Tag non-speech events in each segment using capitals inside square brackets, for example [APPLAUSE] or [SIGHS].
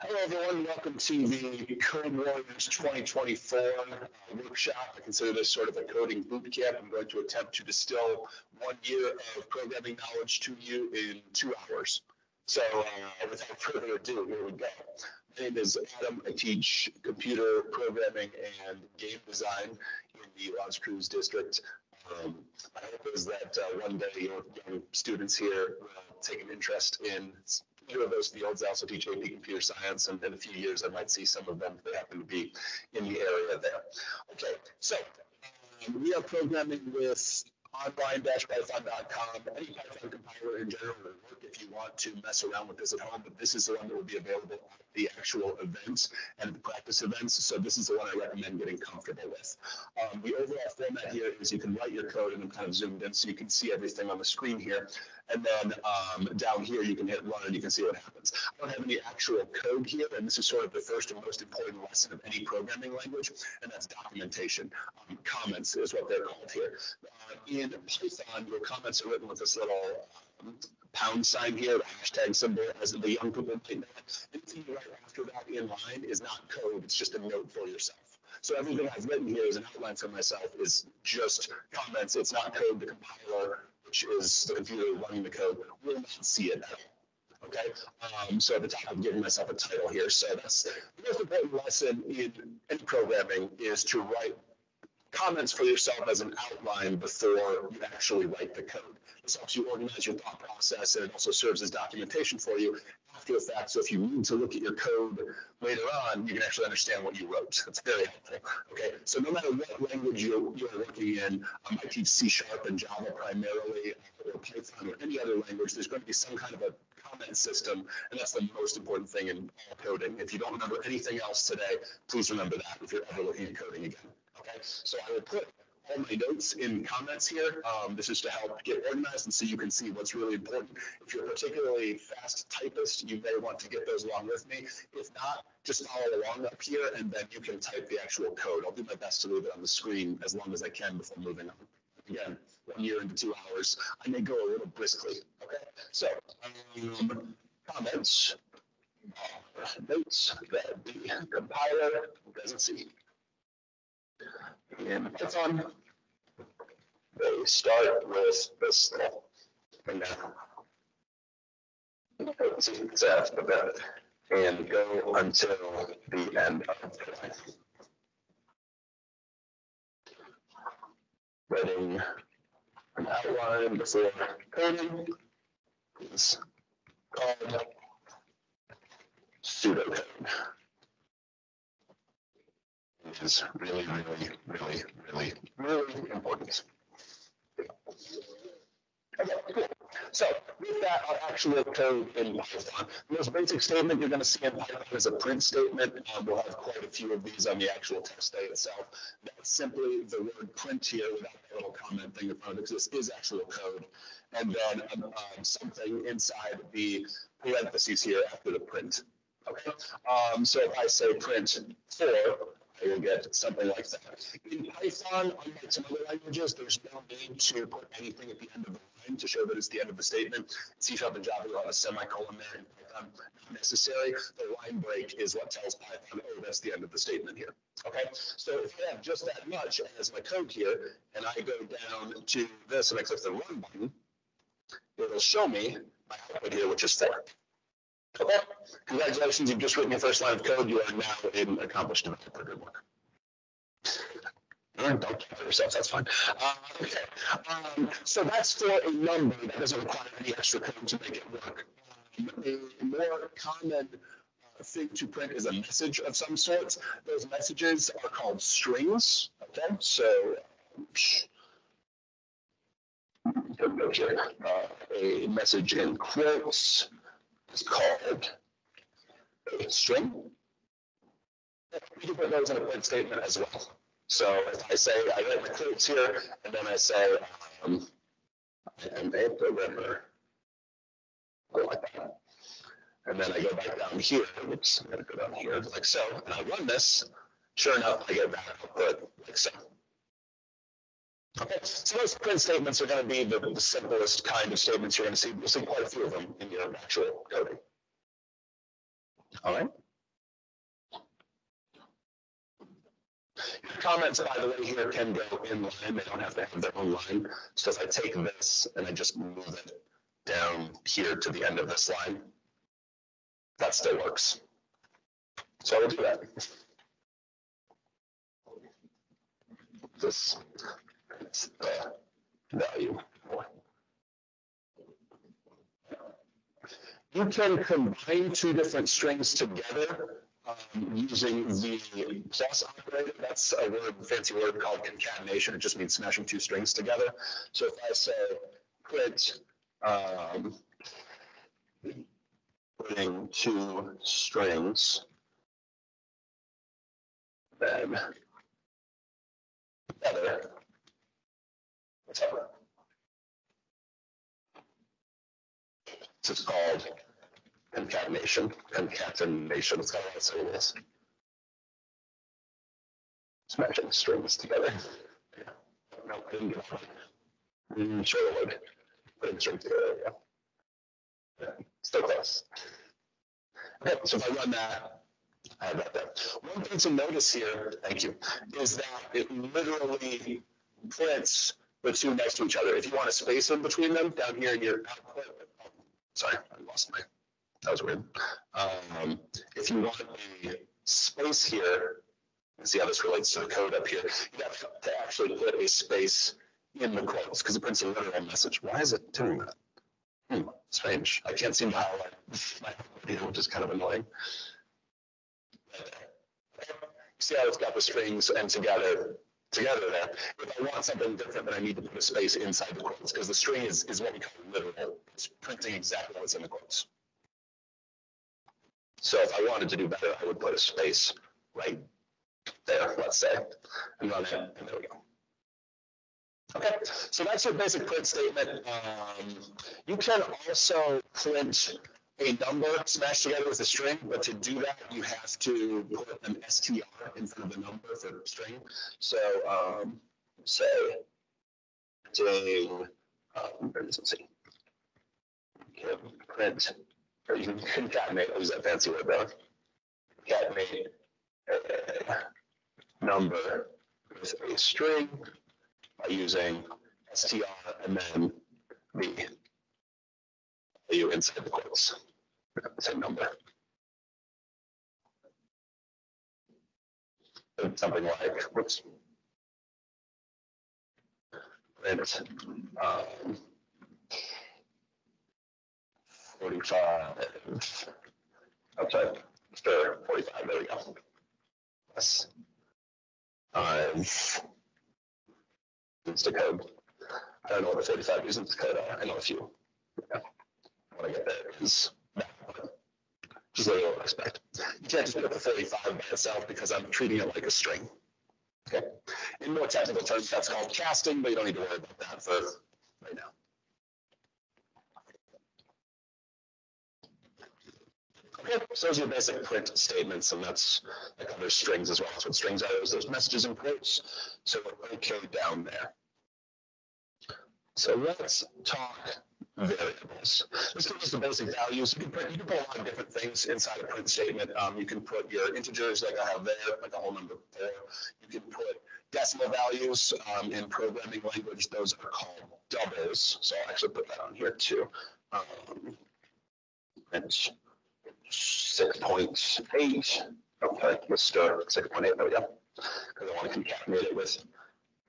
Hello, everyone. Welcome to the Code Warriors 2024 uh, workshop. I consider this sort of a coding boot camp. I'm going to attempt to distill one year of programming knowledge to you in two hours. So uh, without further ado, here we go. My name is Adam. I teach computer programming and game design in the L'Anse Creuse district. Um, my hope is that uh, one day your young students here will take an interest in of those fields. I also teach AP computer science, and in a few years, I might see some of them they happen to be in the area there. Okay, so um, we are programming with online-python.com. Any Python compiler in general will work if you want to mess around with this at home, but this is the one that will be available at the actual events and the practice events. So this is the one I recommend getting comfortable with. Um, the overall format here is you can write your code and I'm kind of zoomed in so you can see everything on the screen here. And then um, down here, you can hit run and you can see what happens. I don't have any actual code here, and this is sort of the first and most important lesson of any programming language, and that's documentation. Um, comments is what they're called here. Uh, in Python, your comments are written with this little um, pound sign here, the hashtag symbol, as the young people might know. Anything you write after that in line is not code, it's just a note for yourself. So everything I've written here as an outline for myself is just comments. It's not code. The compiler which is the computer running the code, will not see it. Okay, um, so at the top, I'm giving myself a title here. So that's the most important lesson in, in programming is to write comments for yourself as an outline before you actually write the code. This helps you organize your thought process and it also serves as documentation for you after the fact. So if you need to look at your code later on, you can actually understand what you wrote. That's very helpful. Okay, so no matter what language you're, you're working in, um, I teach C Sharp and Java primarily, or Python or any other language, there's going to be some kind of a comment system, and that's the most important thing in all coding. If you don't remember anything else today, please remember that if you're ever looking at coding again. Okay, so I will put all my notes in comments here. Um, this is to help get organized and so you can see what's really important. If you're a particularly fast typist, you may want to get those along with me. If not, just follow along up here and then you can type the actual code. I'll do my best to leave it on the screen as long as I can before moving on. Again, one year into two hours, I may go a little briskly. Okay, so um, comments, uh, notes the compiler doesn't see. And on, they start with this thing down. Uh, it's after and go until the end of the. Writing an outline before coding is called pseudocode is really, really, really, really, really important. Okay, cool. So with that, I'll actually code in Python. The most basic statement you're going to see in Python is a print statement. Um, we'll have quite a few of these on the actual test day itself. That's simply the word print here without the little comment thing in front it, because this is actual code. And then um, um, something inside the parentheses here after the print. Okay. Um, so if I say print four, Will get something like that. In Python, unlike some other languages, there's no need to put anything at the end of the line to show that it's the end of the statement. C Sharp and Java, will have a semicolon there. In Python, not necessary. The line break is what tells Python, oh, that's the end of the statement here. Okay, so if I have just that much as my code here, and I go down to this and I click the run button, it'll show me my output here, which is four. Okay, congratulations, you've just written your first line of code. You are now an accomplished developer. Good work. Don't for yourselves, that's fine. Uh, okay, um, so that's for a number that doesn't require any extra code to make it work. Um, a more common uh, thing to print is a message of some sort. Those messages are called strings. Okay, so uh, a message in quotes is called string. We can put those in a print statement as well. So if I say, I write my quotes here, and then I say, um, I am a programmer, go like that. And then I go back down here, oops, I'm gonna go down here like so, and I run this, sure enough, I get back output like so. Okay, so those print statements are going to be the, the simplest kind of statements you're going to see. You'll see quite a few of them in your actual coding. All right. Your Comments, by the way, here can go in line. They don't have to have their own line. So if I take this and I just move it down here to the end of this line, that still works. So I will do that. This value. You can combine two different strings together um, using the plus operator. That's a word, fancy word called concatenation. It just means smashing two strings together. So if I say print um, putting two strings, then together, what's up? This is called concatenation, concatenation, got a lot of syllables. Smashing strings together. Yeah. No, I didn't. Mm, sure it would. Putting strings together, yeah. Yeah, Still close. Okay, so if I run that, I have that there. One thing to notice here, thank you, is that it literally prints the two next to each other. If you want a space in between them, down here in your sorry, I lost my that was weird. Um, if you want a space here, see how this relates to the code up here, you have to actually put a space in the quotes because it prints a literal message. Why is it doing that? Hmm, strange. I can't seem to highlight [LAUGHS] my video, which is kind of annoying. See how it's got the strings and together together there. If I want something different, then I need to put a space inside the quotes because the string is, is what we call literal. It's printing exactly what's in the quotes. So if I wanted to do better, I would put a space right there, let's say, and run it, and there we go. Okay, so that's your basic print statement. Um, you can also print a number smashed together with a string, but to do that, you have to put an str in front of the number for string. So, um, say, ding, um, let's see, print or you can concatenate, use that fancy word though. Concatenate a number with a string by using str and then the value inside the quotes. Same number. Something like, whoops. Print, um, forty-five. Outside, stir, forty-five, there we go. Yes. I've. Instacode. I don't know what the forty-five is Instacode are, I know a few. What I get there is, that, just what you expect. You can't just put the forty-five by itself because I'm treating it like a string. Okay, in more technical terms, that's called casting, but you don't need to worry about that for right now. Okay, so those are your basic print statements, and that's like other strings as well. That's what strings are those? Messages and quotes. So we're okay down there. So let's talk. This gives the basic values. You can put, you can put a lot of different things inside a print statement. Um, you can put your integers like I have there, like a whole number there. You can put decimal values um, in programming language. Those are called doubles. So I'll actually put that on here too. Um, and six point eight. Okay, let's point eight. There we go. Because I want to concatenate it with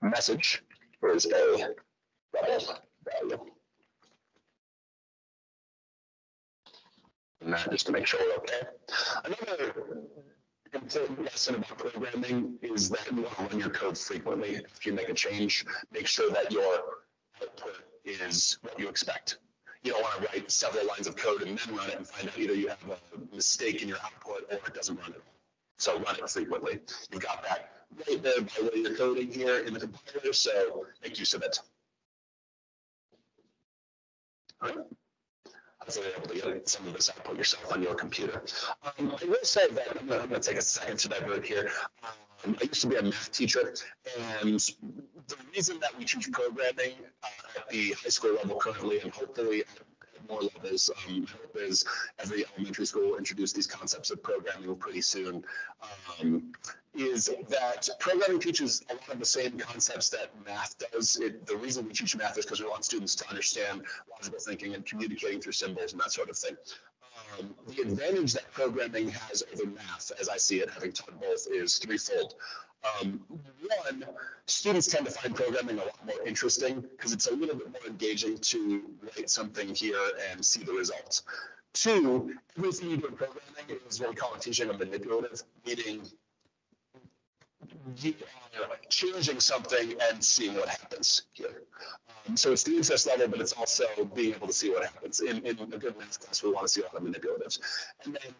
message is a double value. That just to make sure we're okay. Another important lesson about programming is that you want to run your code frequently. If you make a change, make sure that your output is what you expect you don't want to write several lines of code and then run it and find out either you have a mistake in your output or it doesn't run at all. So run it frequently. You've got that right there by way you're coding here in the compiler, so make use of it. All right. You're able to get some of this output yourself on your computer. Um, I will say that I'm going to take a second to divert here. Um, I used to be a math teacher, and the reason that we teach programming uh, at the high school level currently, and hopefully at more levels. Um, hope is every elementary school will introduce these concepts of programming pretty soon. Um, is that programming teaches a lot of the same concepts that math does. It, the reason we teach math is because we want students to understand logical thinking and communicating through symbols and that sort of thing. Um, the advantage that programming has over math, as I see it, having taught both, is threefold. Um, one, students tend to find programming a lot more interesting because it's a little bit more engaging to write something here and see the results. Two, everything you do in programming is what we call in teaching a manipulative, meaning you are changing something and seeing what happens here. Um, so it's the interest level, but it's also being able to see what happens. In, in a good math class, we want to see a lot of manipulatives. And then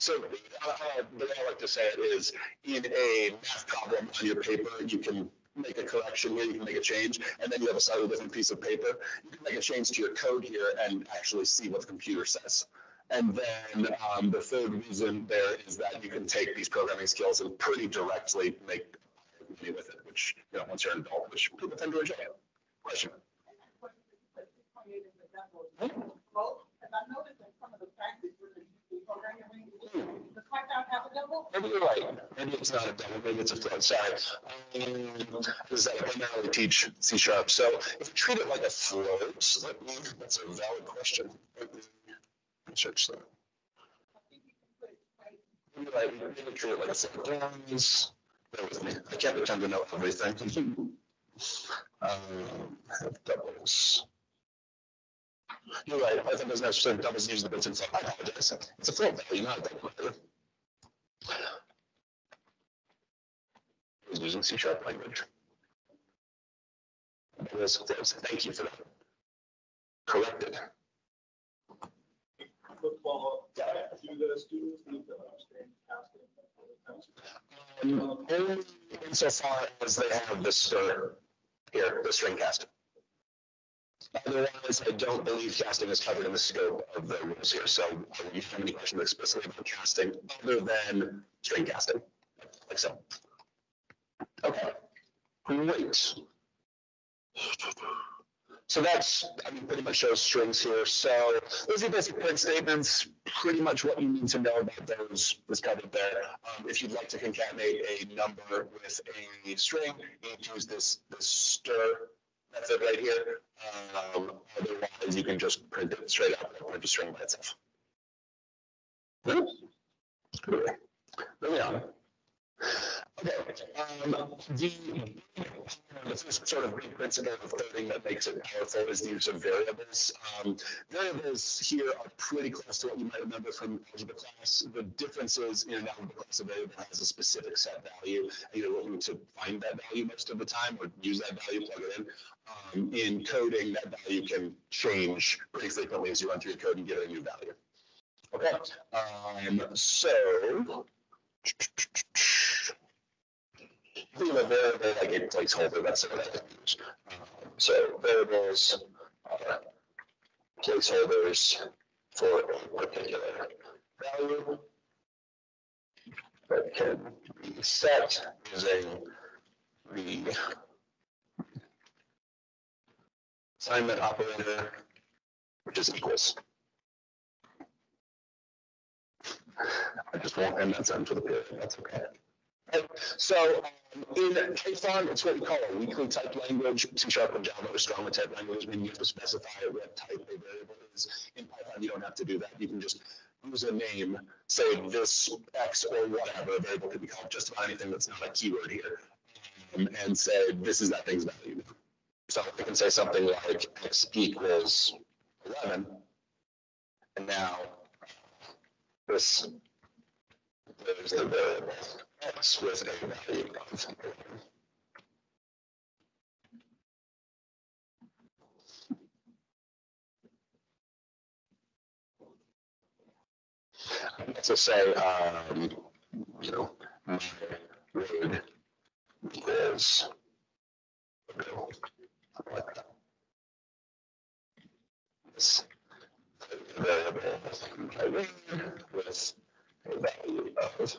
so uh, the way I like to say it is in a math problem on your paper, you can make a correction here, you can make a change, and then you have a slightly different piece of paper. You can make a change to your code here and actually see what the computer says. And then um, the third reason there is that you can take these programming skills and pretty directly make money with it, which, you know, once you're an adult, which people tend to enjoy. Question? Well, and I noticed in some of the practice with the programming language, the cut down have a double. Maybe you're right. Maybe it's not a double, maybe it's a float. Sorry. Um, Is that I primarily teach C sharp. So if you treat it like a float, let me, that's a valid question. Let me Search that. Maybe I, maybe treat it like a float. Bear with me. I can't pretend to know everything. [LAUGHS] Um, have doubles. You're right. I think there's no. Doubles use the bits inside. I apologize. It's a float value, not a double. Was using C sharp language. Yes, yes, Thank you for that. Corrected. Um, Only insofar as they have the stir here, the string casting. Otherwise, I don't believe casting is covered in the scope of the rules here. So I don't have any questions explicitly about casting other than string casting, like so. Okay, great. So that's, I mean, pretty much shows strings here. So those are basic print statements. Pretty much what you need to know about those is covered there. Um, if you'd like to concatenate a number with a string, you use this, this stir method right here. Um, otherwise, you can just print it straight out and print a string by itself. Good. Moving on. Okay, um, the, the first sort of big principle of coding that makes it powerful is the use of variables. Um, variables here are pretty close to what you might remember from algebra class. The difference is in an algebra class, a variable has a specific set value, and you're looking to find that value most of the time or use that value, plug it in. Um, in coding, that value can change pretty frequently as you run through your code and get a new value. Okay, um, so think of a variable like a that's what I use. Um, so variables are placeholders for a particular value that can be set using the assignment operator, which is equals. I just won't end that sentence with a period, that's okay. So um, in Python, it's what we call a weakly typed language. C sharp and Java are strongly typed languages, meaning you have to specify what type a variable is. In Python, you don't have to do that. You can just use a name, say this X or whatever, a variable could be called just about anything that's not a keyword here, um, and say this is that thing's value. So I can say something like X equals 11, and now this there's the variable x with a value of 11. Let's say, um, you know, my road is. This variable with a value of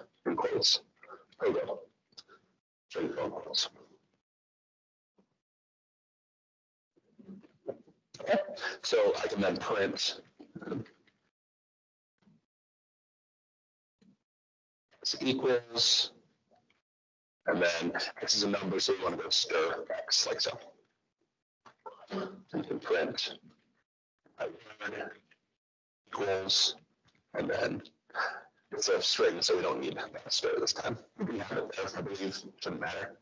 calls. Okay, so I can then print. This equals. And then X is a number, so you want to go stir X like so. You can print. I Equals, and then it's a string, so we don't need a stir this time. We have it there, I believe, shouldn't matter.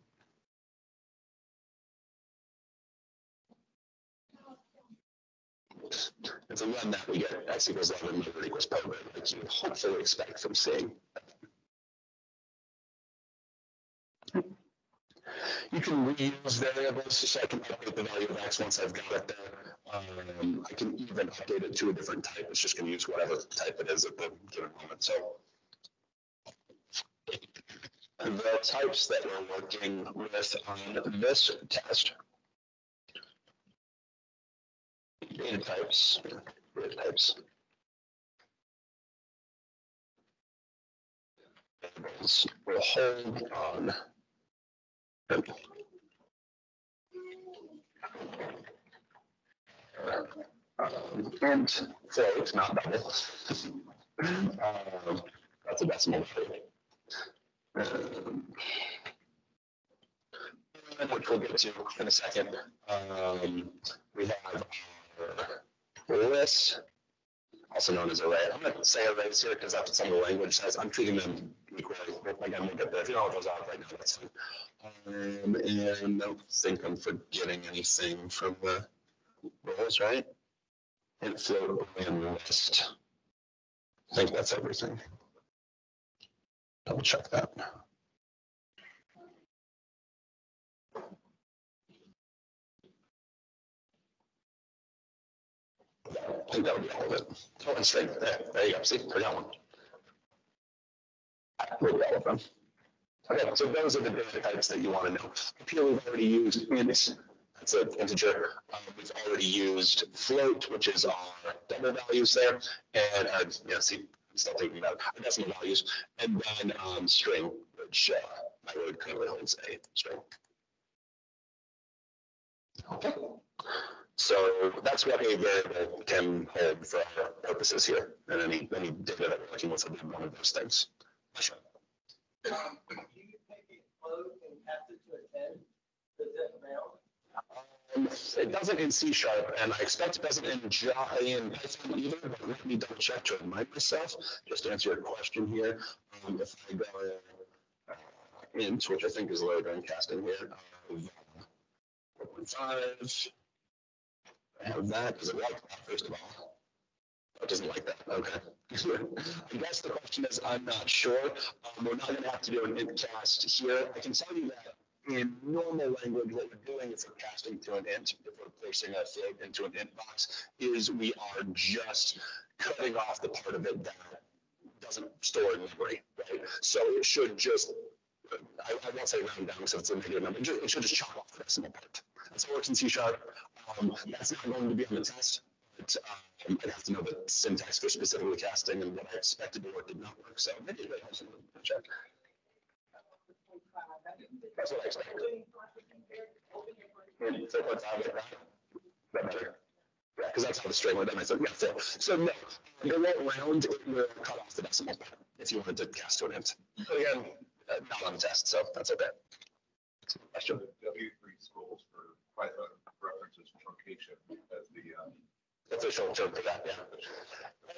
And so run that, we get X equals eleven, word equals program, like you would hopefully expect from seeing. You can reuse variables, so I can update the value of X once I've got it there. Um, I can even update it to a different type. It's just gonna use whatever type it is at the given moment, so. The types that we're working with on this test. Data types, data types. Will hold on. Um, And it's not double. Um, That's a decimal value. Um, Which we'll get to in a second. Um, We have our list, also known as array. I'm gonna say arrays here because that's what some of the language says. I'm treating them equally. Again, we'll get there. If you know what goes on right now, that's fine. Um, and I don't think I'm forgetting anything from the rules, right? And float and list. I think that's everything. Double check that. I think that would be all of it. Oh, and string, there, there you go, see, forgot one. Be all of them. Okay, so those are the data types that you want to know. Here we've already used int, that's an integer. Um, we've already used float, which is our double values there, and, uh, yeah, see, I'm still thinking about our decimal values, and then, um, string, which, uh, my word currently holds a string. Okay. So that's what a variable can hold for our purposes here, and any, any data that we're working with will be one of those things. Sure. You take a float and cast it to a ten, does that mount? It doesn't in C sharp, and I expect it doesn't in Java, in Python either, but let me double check to remind myself, just to answer your question here. Um, if I go uh, int, which I think is low during casting here, point five. I have that, does it like that, first of all? Oh, It doesn't like that, okay. [LAUGHS] I guess the question is, I'm not sure. Um, we're not gonna have to do an int cast here. I can tell you that in normal language, what we're doing we're casting to an int, if we're placing a float into an int box, is we are just cutting off the part of it that doesn't store in memory, right? So it should just, I, I won't say round down because it's a negative number, it ju- it should just chop off the decimal part. That's how it works in C sharp. Um, that's not going to be on the test, but um, I'd have to know the syntax for specifically casting and what I expected to work did not work, so maybe it helps. check. That's what I expected. Yeah, so what's out of it? That better. Yeah, because that's how the string went. Then I said, yeah, so, so no, the way around, it will cut off the decimal if you wanted to cast to an int. But again, uh, not on the test, so that's okay. Question? W three schools for Python references truncation as the, um, Official term for that, yeah.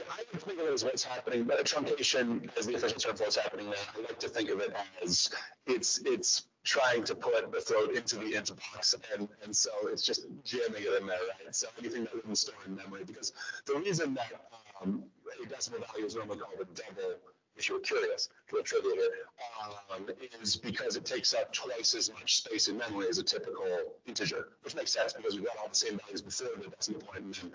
I would think of it as what's happening, but truncation is the official term for what's happening there. I like to think of it as it's, it's trying to put the throat into the int box and, and so it's just jamming it in there, right? So anything that wouldn't store in memory, because the reason that, um, a decimal value is normally called a double, if you were curious, to a trivia here, um, is because it takes up twice as much space in memory as a typical integer, which makes sense because we've got all the same values before the decimal point and then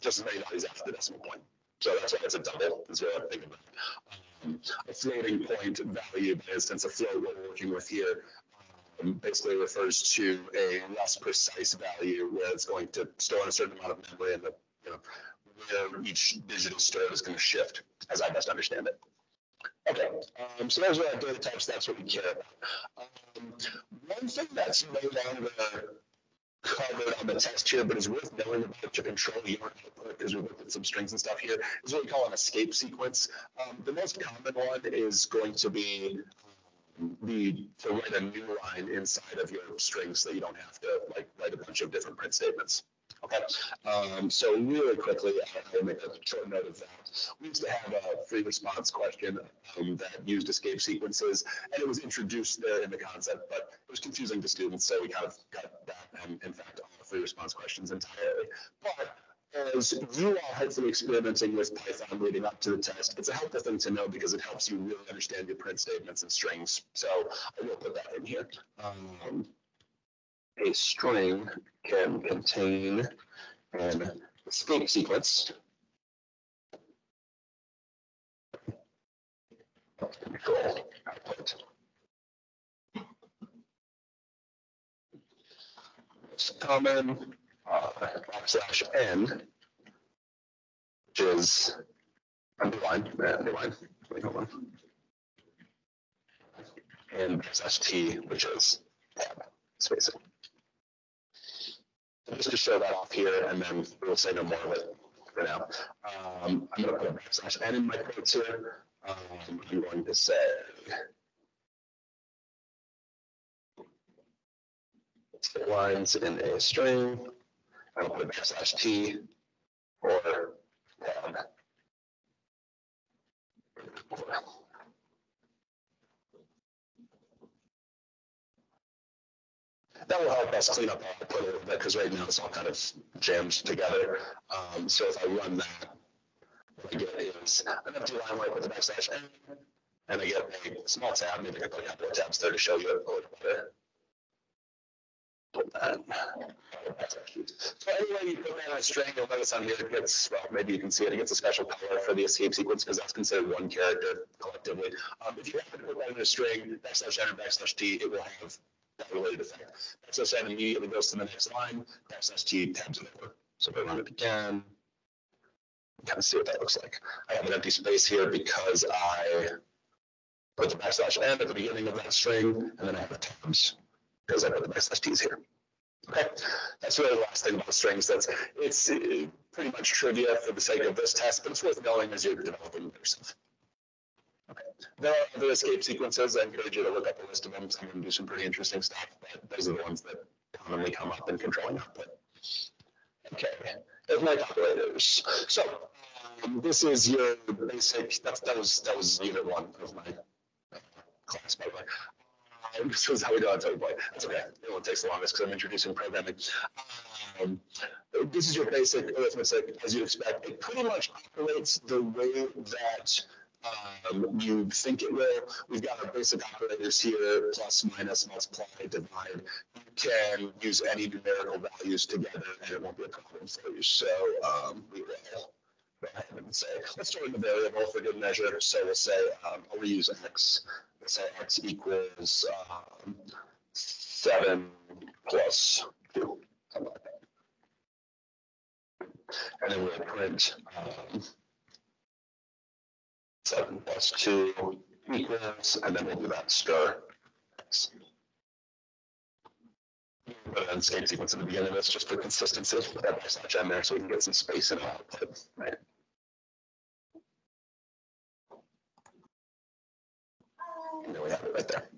just as many values after the decimal point. So that's why it's a double, is what I'm about. Um, a floating point value, for instance, a float we're working with here, um, basically refers to a less precise value where it's going to store a certain amount of memory and the, you know, where each digital store is going to shift, as I best understand it. Okay, um, so those are our data types. That's what we care about. Um, one thing that's no longer covered on the test here, but is worth knowing about to control your output, because we looked at some strings and stuff here, is what we call an escape sequence. Um, the most common one is going to be um, the, to write a new line inside of your string so that you don't have to like write a bunch of different print statements. Okay, um, so really quickly, I'll make a short note of that. We used to have a free response question um, that used escape sequences, and it was introduced there in the concept, but it was confusing to students, so we kind of got that, and in fact, all free response questions entirely. But as you are hopefully experimenting with Python leading up to the test, it's a helpful thing to know because it helps you really understand your print statements and strings. So I will put that in here. Um, a string can contain an escape sequence. Control output. Uh, n, which is underline, uh, underline, wait, hold on. And backslash t, which is tab spacing. Just to show that off here, and then we'll say no more of it for now. Um, I'm gonna put a backslash n in my quotes here. Um, I'm going to say. Lines in a string. I'll put a backslash t or tab. That will help us clean up our output a little bit, because right now it's all kind of jammed together. Um, so if I run that, what I get is an empty line where put the backslash n, and I get a small tab, maybe I can put a couple of tabs there to show you a little bit. Put that. So anyway, you put that on a string, you'll notice on here it gets, well, maybe you can see it, it gets a special color for the escape sequence because that's considered one character collectively. Um, if you happen to put that in a string, backslash n or backslash t, it will have that related effect. Backslash n immediately goes to the next line, backslash t tabs it over. So if I run it again, kind of see what that looks like. I have an empty space here because I put the backslash n at the beginning of that string, and then I have the tabs because I put the backslash t's here. Okay, that's really the last thing about strings. That's it's uh, pretty much trivia for the sake of this test, but it's worth knowing as you're developing yourself. Okay, there are other escape sequences. I encourage you to look up a list of them. Some of them do some pretty interesting stuff, but those are the ones that commonly come up in controlling output. Okay, Ignite operators. So um, this is your basic. That's that was that was unit one of my uh, class, by the way. Um, [LAUGHS] this was how we do on Toy Boy. That's okay. It won't take the longest because I'm introducing programming. Um, this is your basic arithmetic, as you expect. It pretty much operates the way that um, you think it will. We've got our basic operators here, plus, minus, multiply, divide. You can use any numerical values together and it won't be a problem for you. So um, we will go ahead and say, let's start with the variable for good measure. So we'll say, um, I'll reuse x. We'll say x equals um, seven plus two, something like that. And then we'll print um, seven plus two equals, and then we'll do that stir. Put an escape sequence in the beginning of this just for consistency, put that backslash in there so we can get some space in our output, right? And then we have it right there.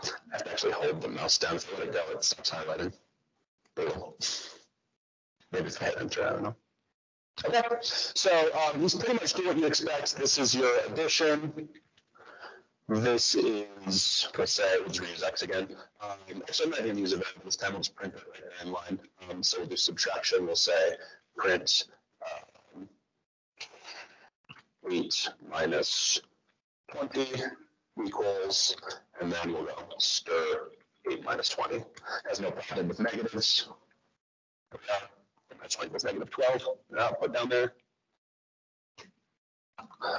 I have to actually hold the mouse down I let it go, it stops. Maybe if I hit enter, I don't know. Okay, so um, you pretty much do what you expect. This is your addition. This is, let's say, let's reuse x again. Um, so I'm not going to use variable this time. We'll just print it right line. Um, so we'll do subtraction. We'll say print um, eight minus twenty equals, and then we'll go stir eight minus twenty. Has no problem with negatives. Yeah. That's like was negative twelve, and I'll put down there.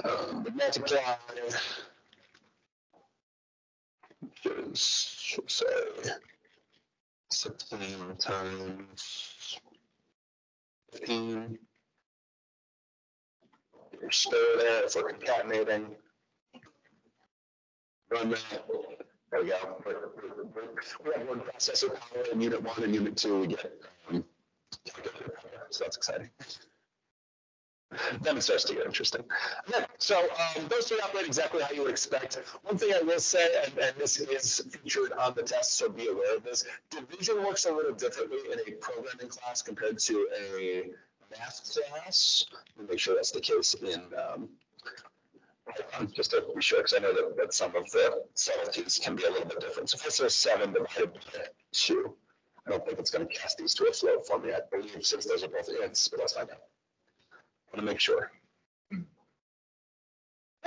Um, multiply. Is, say. Sixteen times. Fifteen. Your stir there, we're concatenating. Run that, There we go. We have word processor power in unit one and unit two, we get, um, so that's exciting. Then it starts to get interesting. So, um, those three operate exactly how you would expect. One thing I will say, and, and this is featured on the test, so be aware of this. Division works a little differently in a programming class compared to a math class. Make sure that's the case in, um, just to be sure, because I know that, that some of the subtleties can be a little bit different. So if I say seven divided by two, I don't think it's gonna cast these to a float for me, I believe, since those are both ints, but let's find out. I Want to make sure.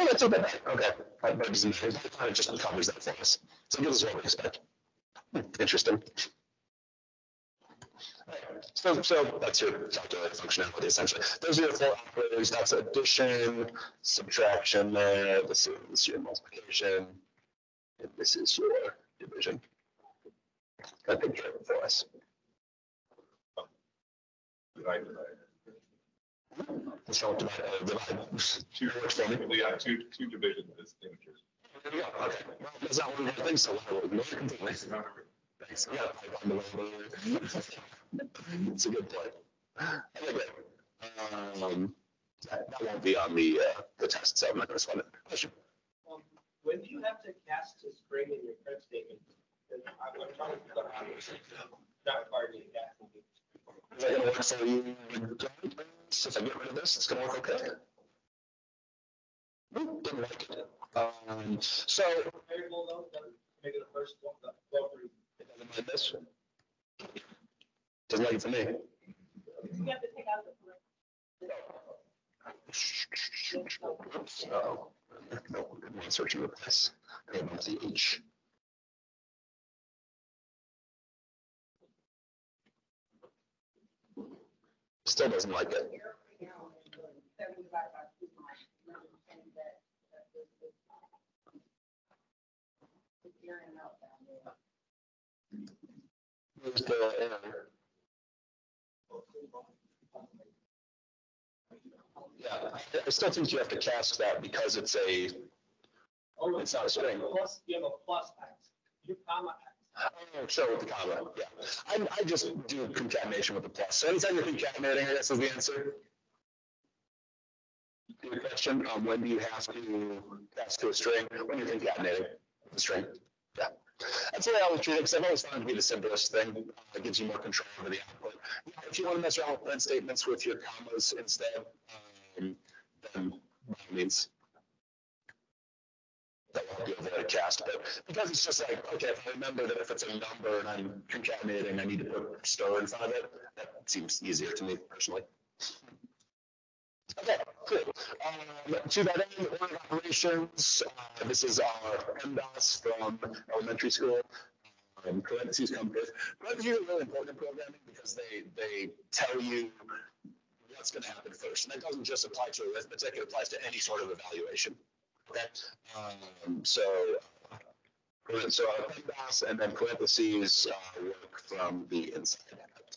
Oh, that's bad, okay, that doesn't, it kind of just covers that for us, so it gives us what we expect. Interesting. So, so that's your calculator functionality essentially. Those are your four operators. That's addition, subtraction there. This is your multiplication. And this is your division. That take care for us. Divide, divide. Let's go divide, uh, divide. Two, Works for me. yeah, two, two divisions is integers. There we go. Okay. Well, that's not one of the things, so we'll ignore completely. Thanks. We got a the way. It's a good point. Okay, great. Um, that, that won't be on the, uh, the test, so I'm not gonna sweat it. Question? Um, When do you have to cast a string in your print statement? Is that gonna work for you? If I get rid of this, it's gonna work okay? Nope, Didn't like it. Um, so. Doesn't like it to me. You have to take out the. Oops, oh, no, I'm not searching with this. I want the H. Still doesn't like it. Yeah, I- still think you have to cast that because it's a, It's not a string. Plus, you have a plus X, comma. Oh, sure, with the comma, yeah. I, I just do concatenation with the plus. So anytime you're concatenating, I guess is the answer. Your question, um, when do you have to pass to a string? When you're concatenating the string. Yeah. That's the way I always treat it, because I've always found it to be the simplest thing. Uh, It gives you more control over the output. If you want to mess around with print statements with your commas instead, um, then by all means. That won't be to cast, but because it's just like, okay, if I remember that if it's a number and I'm concatenating, I need to put star in front of it, that seems easier to me personally. Okay, cool. Um, to that end, order of operations, uh, this is our PEMDAS from elementary school. Um, parentheses come first. Parentheses are really important in programming because they, they tell you what's gonna happen first. And that doesn't just apply to arithmetic, it applies to any sort of evaluation. Okay, um, so, uh, so our PEMDAS and then parentheses, uh, work from the inside. Out.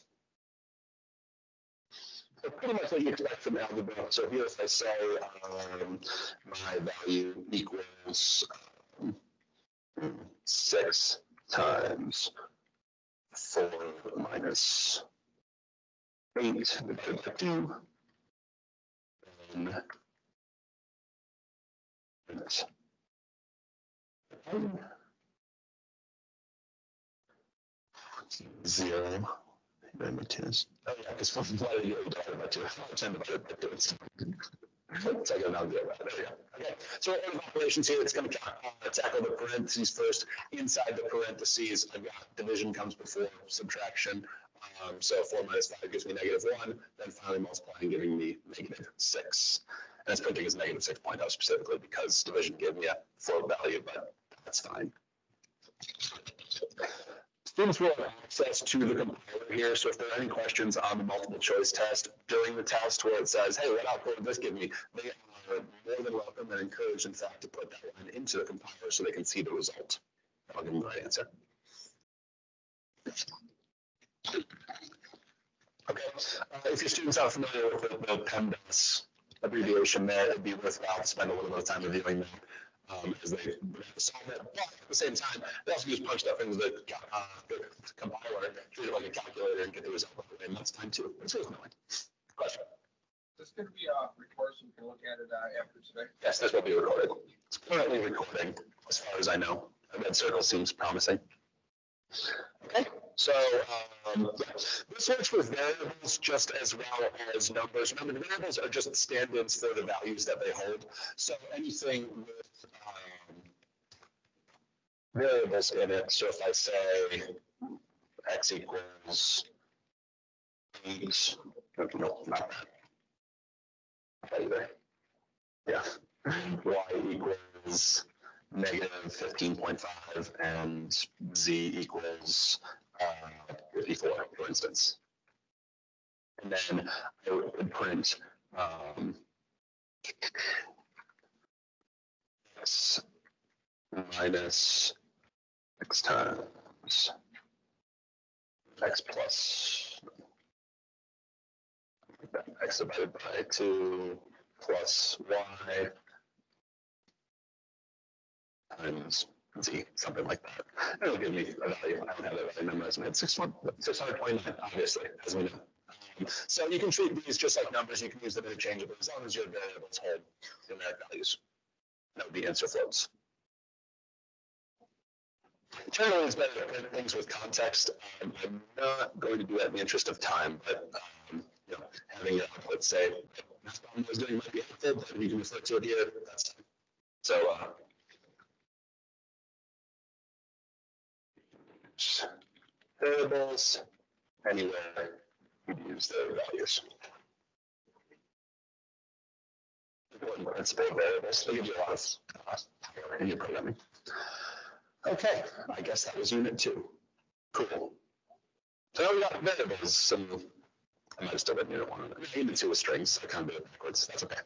So pretty much what you expect from algebra. So here if I say, um, my value equals, um, six times four minus eight divided by two. And it's Zero. Divided by two oh yeah, because one divided by divided by two, ten divided by two. is- So I got an algebra, there we go. Okay, so order of operations here, it's gonna uh, tackle the parentheses first. Inside the parentheses, I've got division comes before subtraction. Um, so four minus five gives me negative one, then finally multiplying, giving me negative six. And it's printing as negative six point oh specifically because division gave me a float value, but that's fine. Students will have access to the compiler here, so if there are any questions on the multiple choice test during the test where it says, hey, what output did this give me? They are more than welcome and encouraged, in fact, to put that line into the compiler so they can see the result. I'll give them the right answer. Okay, uh, if your students are familiar with the, the PEMDAS abbreviation there, it'd be worthwhile to spend a little bit of time reviewing that. um, as they solve it. But at the same time, they also just punch stuff into the, ca- uh, the compiler, treat it like a calculator and get the result in months time too. It's really annoying. Question? This is gonna be a report, so we can look at it uh, after today. Yes, this will be recorded. It's currently recording, as far as I know. The red circle seems promising. Okay, so, um, works with variables just as well as numbers. Remember, the variables are just stand-ins for the values that they hold. So anything with, um, variables in it, so if I say x equals eight, no, not that. Yeah, y equals negative fifteen point five and z equals uh, for instance. And then I would print um, x minus x times x plus x divided by two plus y times z, something like that. It'll give me a value. I don't have that value memorized. One, six hundred twenty-nine, obviously, as we know. Um, So you can treat these just like numbers. You can use them interchangeably as long as your variables hold numeric values. That would be answer floats. Generally, it's better to print things with context. Um, I'm not going to do that in the interest of time, but, um, you know, having say, math problem I was doing might be helpful, but you can refer to it here, that's, so, uh, variables, anywhere, you use the values. Important principle of variables, they give you a lot of, power in your programming. Okay, I guess that was unit two. Cool. So now we got variables and I might have still been unit one. Unit two was strings, so I kind of did it backwards. That's okay.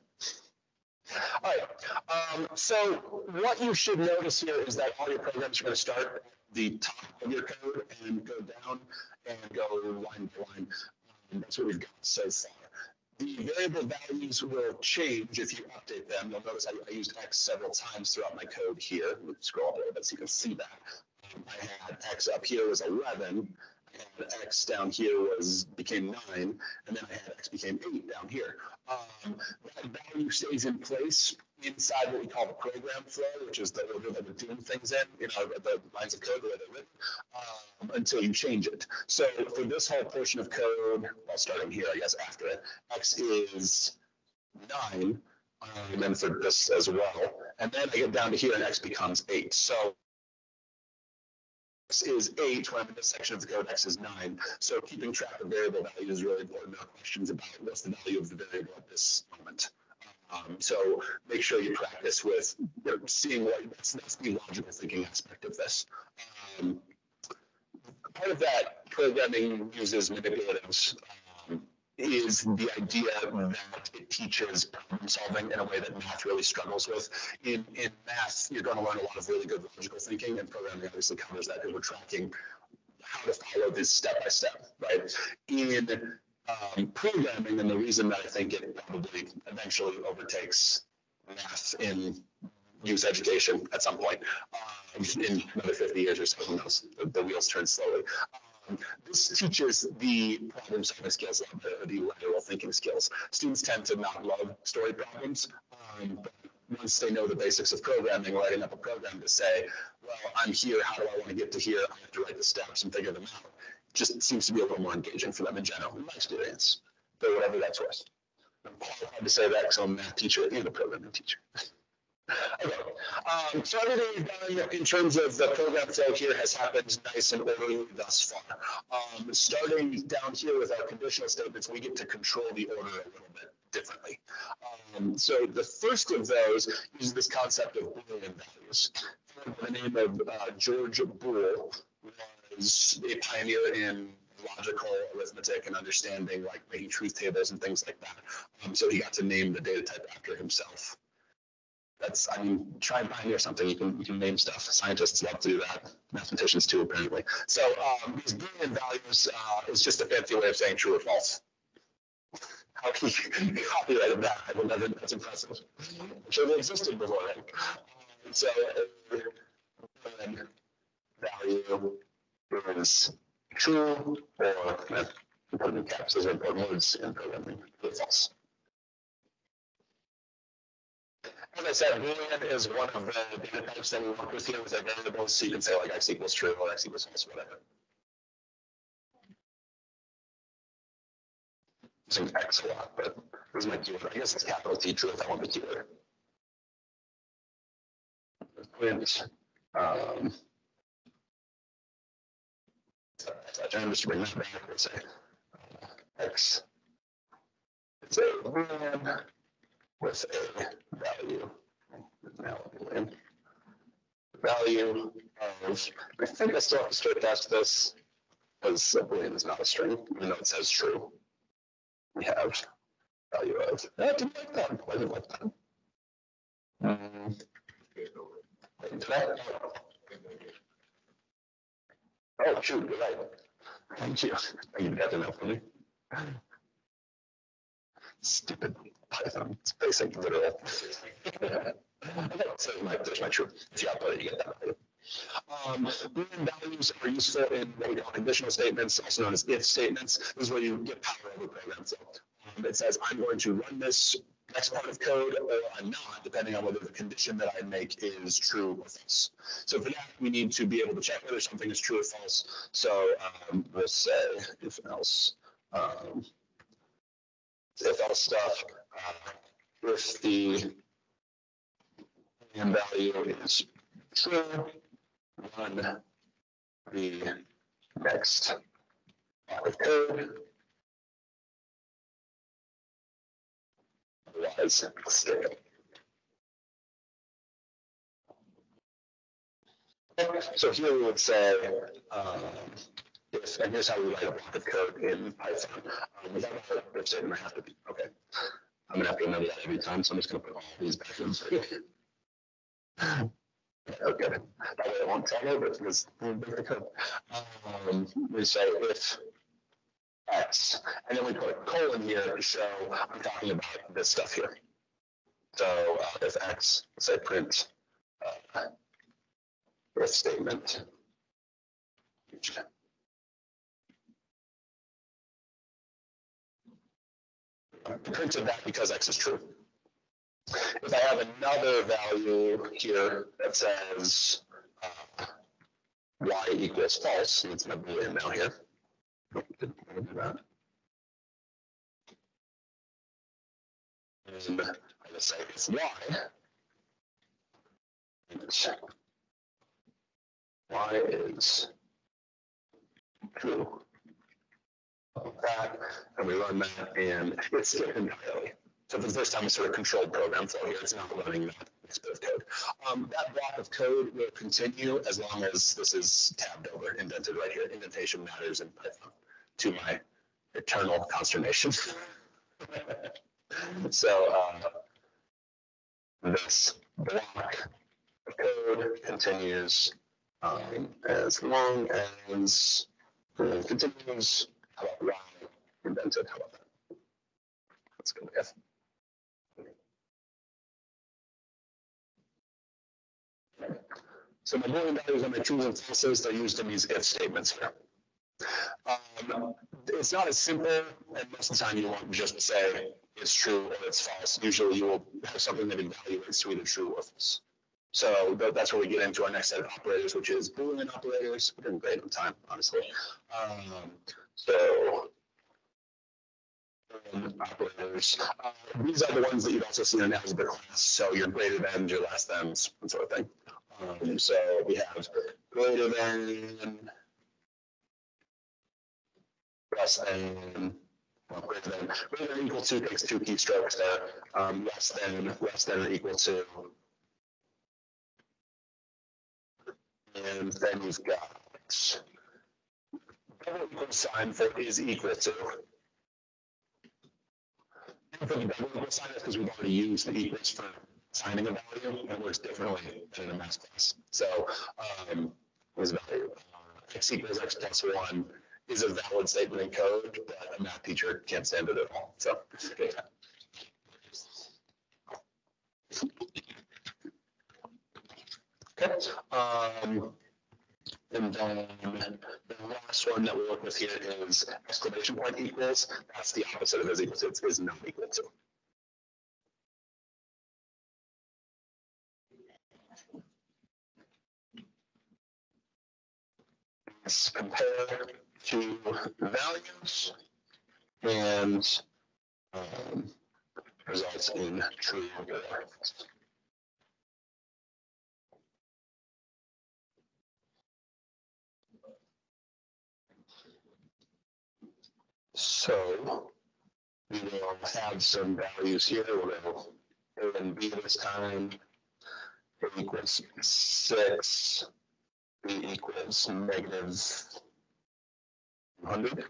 All right. Um, so what you should notice here is that all your programs are going to start the top of your code and go down and go line by line. Um, that's what we've got so far. The variable values will change if you update them. You'll notice I, I used X several times throughout my code here. Let me Scroll up a little bit so you can see that. Um, I had X up here was 11. I had X down here was became nine, and then I had X became eight down here. Um, that value stays in place inside what we call the program flow, which is the order that we're doing things in, you know, the lines of code that they're written, um, until you change it. So for this whole portion of code, well, starting here, I guess after it, X is nine, um, and then for this as well. And then I get down to here and X becomes eight. So X is eight, when I'm in this section of the code, X is nine. So keeping track of variable values is really important. No questions about what's the value of the variable at this moment. Um, so make sure you practice with you know, seeing what, that's, that's the logical thinking aspect of this. Um, part of that programming uses manipulatives um, is the idea that it teaches problem solving in a way that math really struggles with. In, in math, you're going to learn a lot of really good logical thinking, and programming obviously covers that because we're tracking how to follow this step by step, right? In um, programming, and the reason that I think it probably eventually overtakes math in use education at some point um, in another 50 years or so, who knows? The, the wheels turn slowly. Um, this teaches the problem solving skills, the, the lateral thinking skills. Students tend to not love story problems. Um, but once they know the basics of programming, writing up a program to say, well, I'm here, how do I want to get to here? I have to write the steps and figure them out. Just seems to be a little more engaging for them in general, in my experience, but whatever that's worth. I'm qualified to say that because I'm a math teacher and a programming teacher. [LAUGHS] Okay, um, so everything we've done in terms of the program flow here has happened nice and orderly thus far. Um, starting down here with our conditional statements, we get to control the order a little bit differently. Um, so the first of those is this concept of Boolean values. The name of uh, George Boole was a pioneer in logical arithmetic and understanding, like making truth tables and things like that. Um, so he got to name the data type after himself that's, I mean, try and pioneer something, you can, you can name stuff. Scientists love to do that, mathematicians too, apparently. So um, these Boolean values uh, is just a fancy way of saying true or false. How can you [LAUGHS] copyright that? I will never, that's impressive. I'm sure they existed before then. So uh, value is true or uh, put in caps as important words in programming, it's false. As I said, boolean is one of the data types that we work with here with variables, so you can say like x equals true or x equals false, whatever. Using x a lot, but this is my keyword. I guess it's capital T true if I want the keyword. Print, I'm just bring that back and say x. It's a boolean with a value. Now. Value of, I think I still have to straight test this. Because a boolean is not a string, even though it says true. We have value of, I didn't like that, I didn't like that. Um? Oh, shoot, you're right. Thank you. You got to know for me. Stupid Python, it's basic literal. [LAUGHS] So my, there's my truth. If you output it, you get that value. Um, Boolean values are useful in what we call conditional statements, also known as if statements. This is where you get power over programs. So um, it says, I'm going to run this next part of code or I'm not, depending on whether the condition that I make is true or false. So for that, we need to be able to check whether something is true or false. So um, we'll say if else, um, if else stuff, uh, if the and value is true, run the next part of code. So here we would say, um, if, and here's how we write of code in Python. Um, without a if statement, I have to be, okay. I'm gonna have to remember that every time, so I'm just gonna put all these back in. [LAUGHS] Okay, that way I won't tell over because um, we say if X, and then we put a colon here to show I'm talking about this stuff here. So uh, if X, say print uh, if statement. I Printed that because X is true. If I have another value here that says uh, y equals false, it's my boolean now here. Just say if y. is- Y is true. That, and we run that, and it's skipped entirely. So for the first time, a sort of controlled program flow here. It's not running that bit of code. Um, that block of code will continue as long as this is tabbed over, indented right here. Indentation matters in Python to my eternal consternation. [LAUGHS] so uh, this block of code continues um, as long as continues. How about round indented? How about that? Let's go with. So my boolean values are my and falses. They're used in these if statements here. Um, it's not as simple, and most of the time you won't just say it's true or it's false. Usually you will have something that evaluates to either true or false. So tha- that's where we get into our next set of operators, which is boolean operators. We're doing great on time, honestly. Um, so operators. Uh, these are the ones that you'd also see in algebra class. So your greater than, your less than, sort of thing. Um, so we have greater than, less than, well, greater than, greater than equal to takes two keystrokes there. Um, less than, less than or equal to. And then you've got double equal sign for is equal to. Double equal sign, that's because we've already used the equals for signing a value, it works differently than a math class. So, um, value, uh, x equals x plus one is a valid statement in code, but a math teacher can't stand it at all, so. okay. Okay, um, and then the last one that we work with here is exclamation point equals. That's the opposite of is equal it's is not equal to. Let's compare to values and um, results in true or false. So we will have some values here. We'll go A and B this time. A equals six. B equals negative hundred.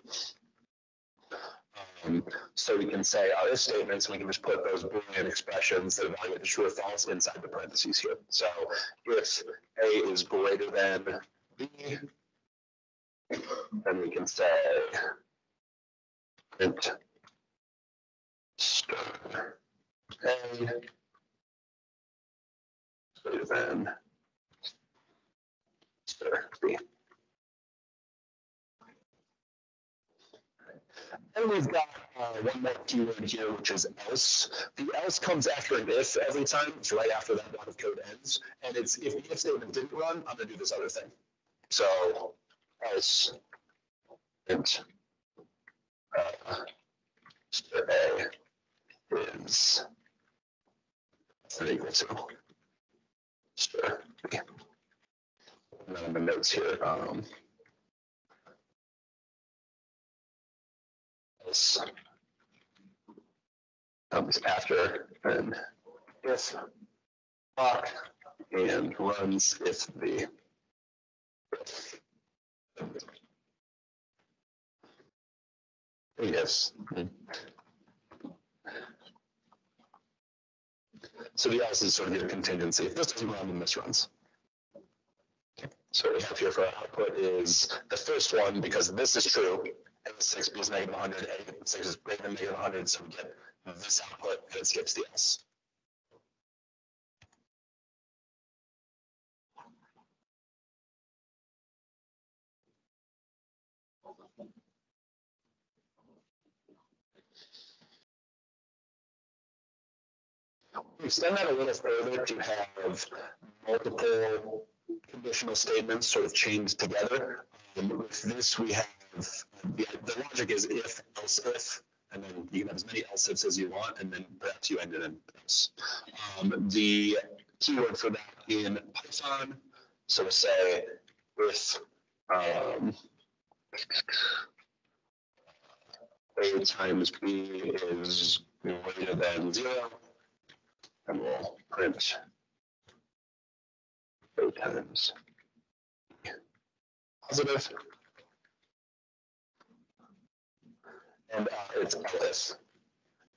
Um, so we can say our if statements, we can just put those Boolean expressions that evaluate the true or false inside the parentheses here. So if A is greater than B, then we can say print star A greater than And we've got uh, one more keyword here, which is else. The else comes after an if every time. It's right after that line of code ends. And it's if the if statement didn't run, I'm gonna do this other thing. So else int uh, A is equal to star And then the notes here, um, comes after an if block and runs if the yes. So the else is sort of your contingency. If this doesn't run, then this runs. So we have here for output is the first one, because this is true, and six B is negative one hundred, and six is greater than negative one hundred, so we get this output and it skips the else. We Extend that a little further to have multiple conditional statements sort of chained together. Um, With this, we have, the, the logic is if, else if, and then you can have as many else ifs as you want, and then perhaps you end it in else. Um, the keyword for that in Python, so to say, with um, a times b is greater than zero, and we'll print times positive. And uh, it's else.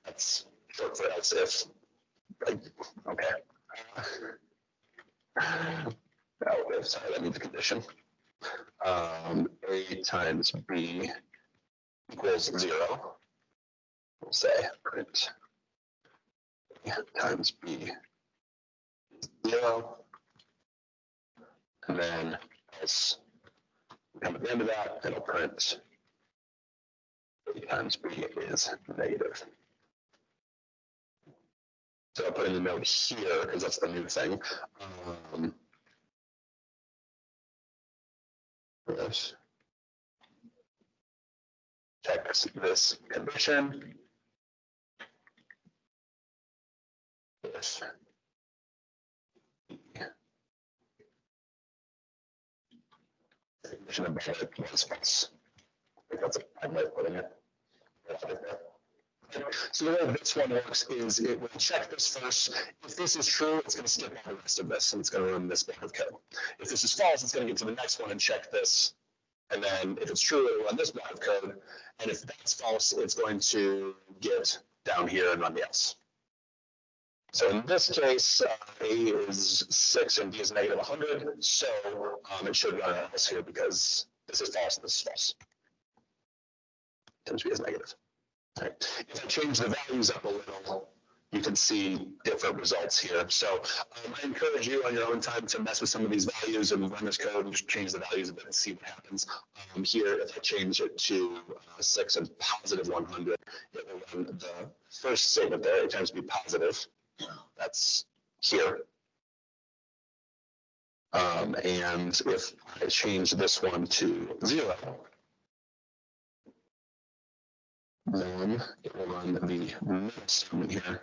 That's short for if. Okay. Uh, Oh, sorry, that needs a condition. Um, A times B equals zero. We'll say print A times B zero. And then else come at the end of that, it'll print times B is negative. So I'll put in the note here, because that's the new thing. Um, This. Checks this condition. This. False. I think that's of putting it. So the way this one works is it will check this first. If this is true, it's going to skip all the rest of this and it's going to run this block of code. If this is false, it's going to get to the next one and check this. And then if it's true, it'll run this block of code. And if that's false, it's going to get down here and run the else. So in this case, uh, A is six and B is negative 100. So um, it should run else here because this is false and this is false. Times B is negative. Right. If I change the values up a little, you can see different results here. So um, I encourage you on your own time to mess with some of these values and run this code and just change the values a bit and see what happens. Um, here, if I change it to uh, six and positive one hundred, it will run the first statement there, it tends to be positive. That's here. Um, and if I change this one to zero, then it will run the next statement here.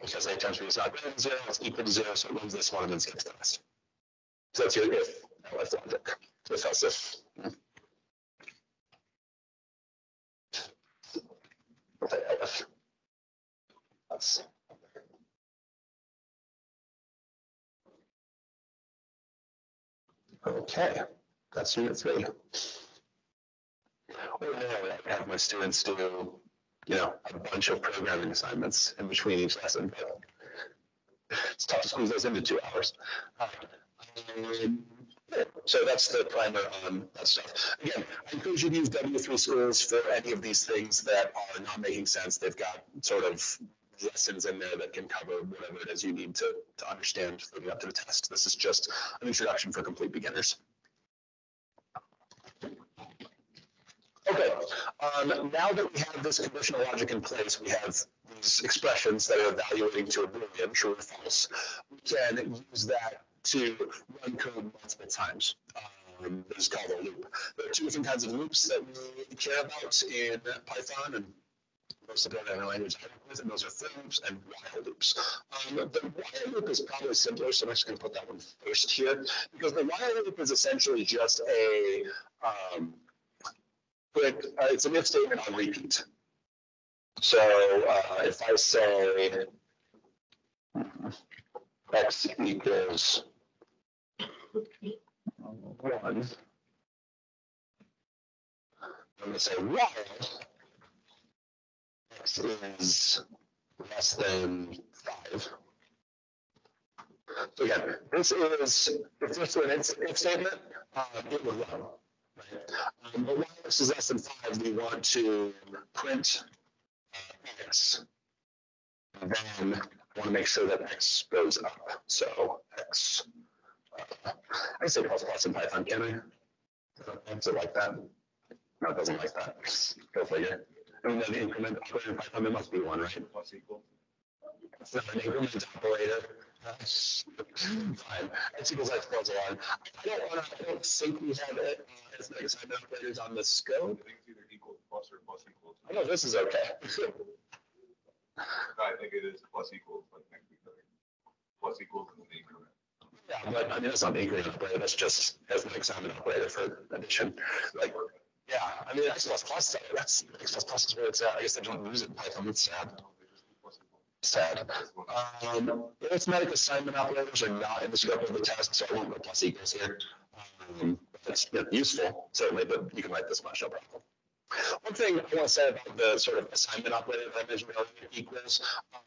Because a times b is not greater than zero, it's equal to zero, so it runs this one and then skips the rest. So that's your if, else logic, if else if. That's. Okay, that's unit three. Ordinarily, I have my students do, you know, a bunch of programming assignments in between each lesson, it's tough to squeeze those into two hours. Um, So that's the primer on that stuff. Again, I encourage you to use W three schools for any of these things that are not making sense. They've got sort of lessons in there that can cover whatever it is you need to, to understand leading up to the test. This is just an introduction for complete beginners. Okay, um, now that we have this conditional logic in place, we have these expressions that are evaluating to a boolean, true or false. We can use that to run code multiple times. Um, this is called a loop. There are two different kinds of loops that we care about in Python and programming language I and those are for loops and while loops. Um, the while loop is probably simpler, so I'm actually going to put that one first here because the while loop is essentially just a um, quick, uh, it's an if statement on repeat. So uh, if I say x equals one, I'm gonna say while x is less than five. So again, this is, if this were an if statement, um, it would run. right? Um, But while x is less than five, we want to print uh, x. And then I want to make sure that x goes up. So x, uh, I say plus plus in Python, can I? Is it like that? No, it doesn't like that. Go figure. I mean, the increment operator in Python, it must be one, right? Plus equal. It's not an increment operator. That's Fine, x equals x plus one. I don't want to, I don't think we have it uh, as like assignment operators on the I scope. think it's either equal to plus or plus equal. I know this is okay. [LAUGHS] I think it is plus equal, like next week. Plus equal to the increment. Yeah, but I mean, that's not the increment operator, that's just as an assignment operator for addition. Like, yeah, I mean, x plus plus, that's, x plus plus is where it's at. I guess they don't use it in Python, it's sad. Sad. Um, arithmetic assignment operators are not in the scope of the test, so I won't go plus equals here. Um, It's you know, useful, certainly, but you can write this much, no problem. One thing I want to say about the sort of assignment operator that I mentioned earlier, equals,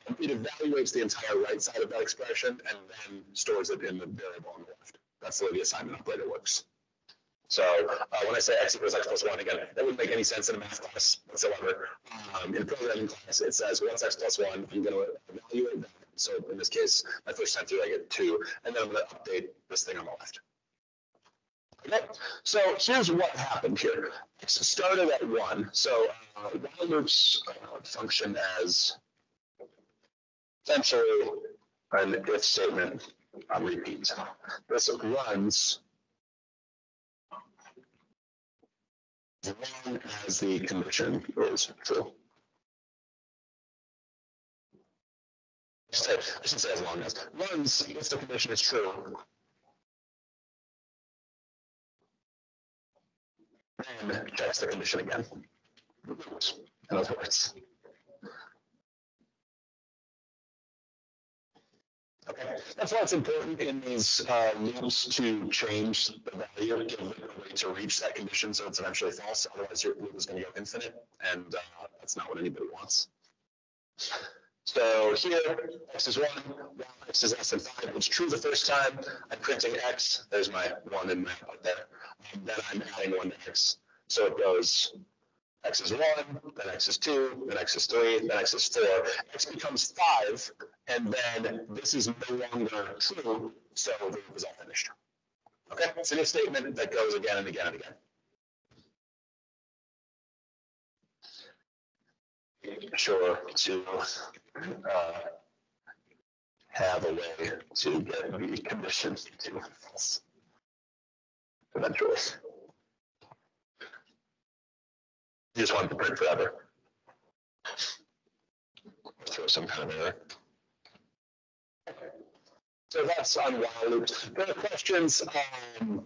um, it evaluates the entire right side of that expression and then stores it in the variable on the left. That's the way the assignment operator works. So uh, when I say x equals x plus one, again, that wouldn't make any sense in a math class whatsoever. Um, in programming class, it says once x plus one, I'm going to evaluate that. So in this case, my first time through, I get two, and then I'm going to update this thing on the left. Okay, so here's what happened here. X started at one, so uh, while loops uh, function as essentially an if statement on repeat. This runs as long as the condition is true. I should say, I should say as long as, runs if the condition is true. Then checks the condition again. In other words. Okay, that's why it's important in these uh, loops to change the value, give a way to reach that condition so it's eventually false. Otherwise, your loop is going to go infinite, and uh, that's not what anybody wants. So here, x is one, while x is less than five. It's true the first time. I'm printing x. There's my one in my out there. And then I'm adding one to x. So it goes X is one, then X is two, then X is three, then X is four. X becomes five, and then this is no longer true, so the loop is all finished. Okay, it's if statement that goes again and again and again. Sure, to, uh, have a way to get the conditions to false. Eventually. You just want to print forever. Throw some kind of error. So that's on while loops. There are questions, um,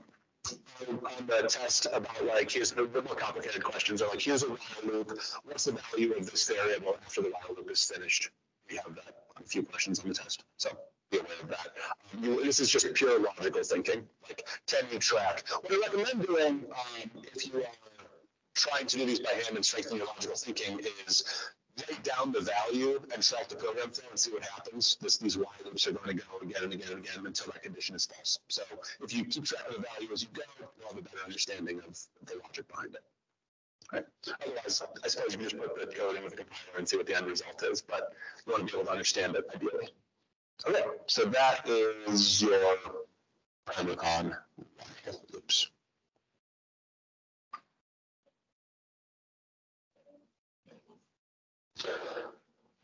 on the test about like, here's the the more complicated questions are like, here's a while loop. What's the value of this variable after the while loop is finished? We have that, a few questions on the test, so be aware of that. Um, This is just pure logical thinking, like, can you track? What I recommend doing, um, if you are trying to do these by hand and strengthen your logical thinking is write down the value and track the program through and see what happens. This, these while loops are going to go again and again and again until that condition is false. So if you keep track of the value as you go, you'll have a better understanding of the logic behind it. Right. Otherwise, I suppose you can just put the code in with the compiler and see what the end result is, but you want to be able to understand it ideally. Okay, so that is your primer on while loops.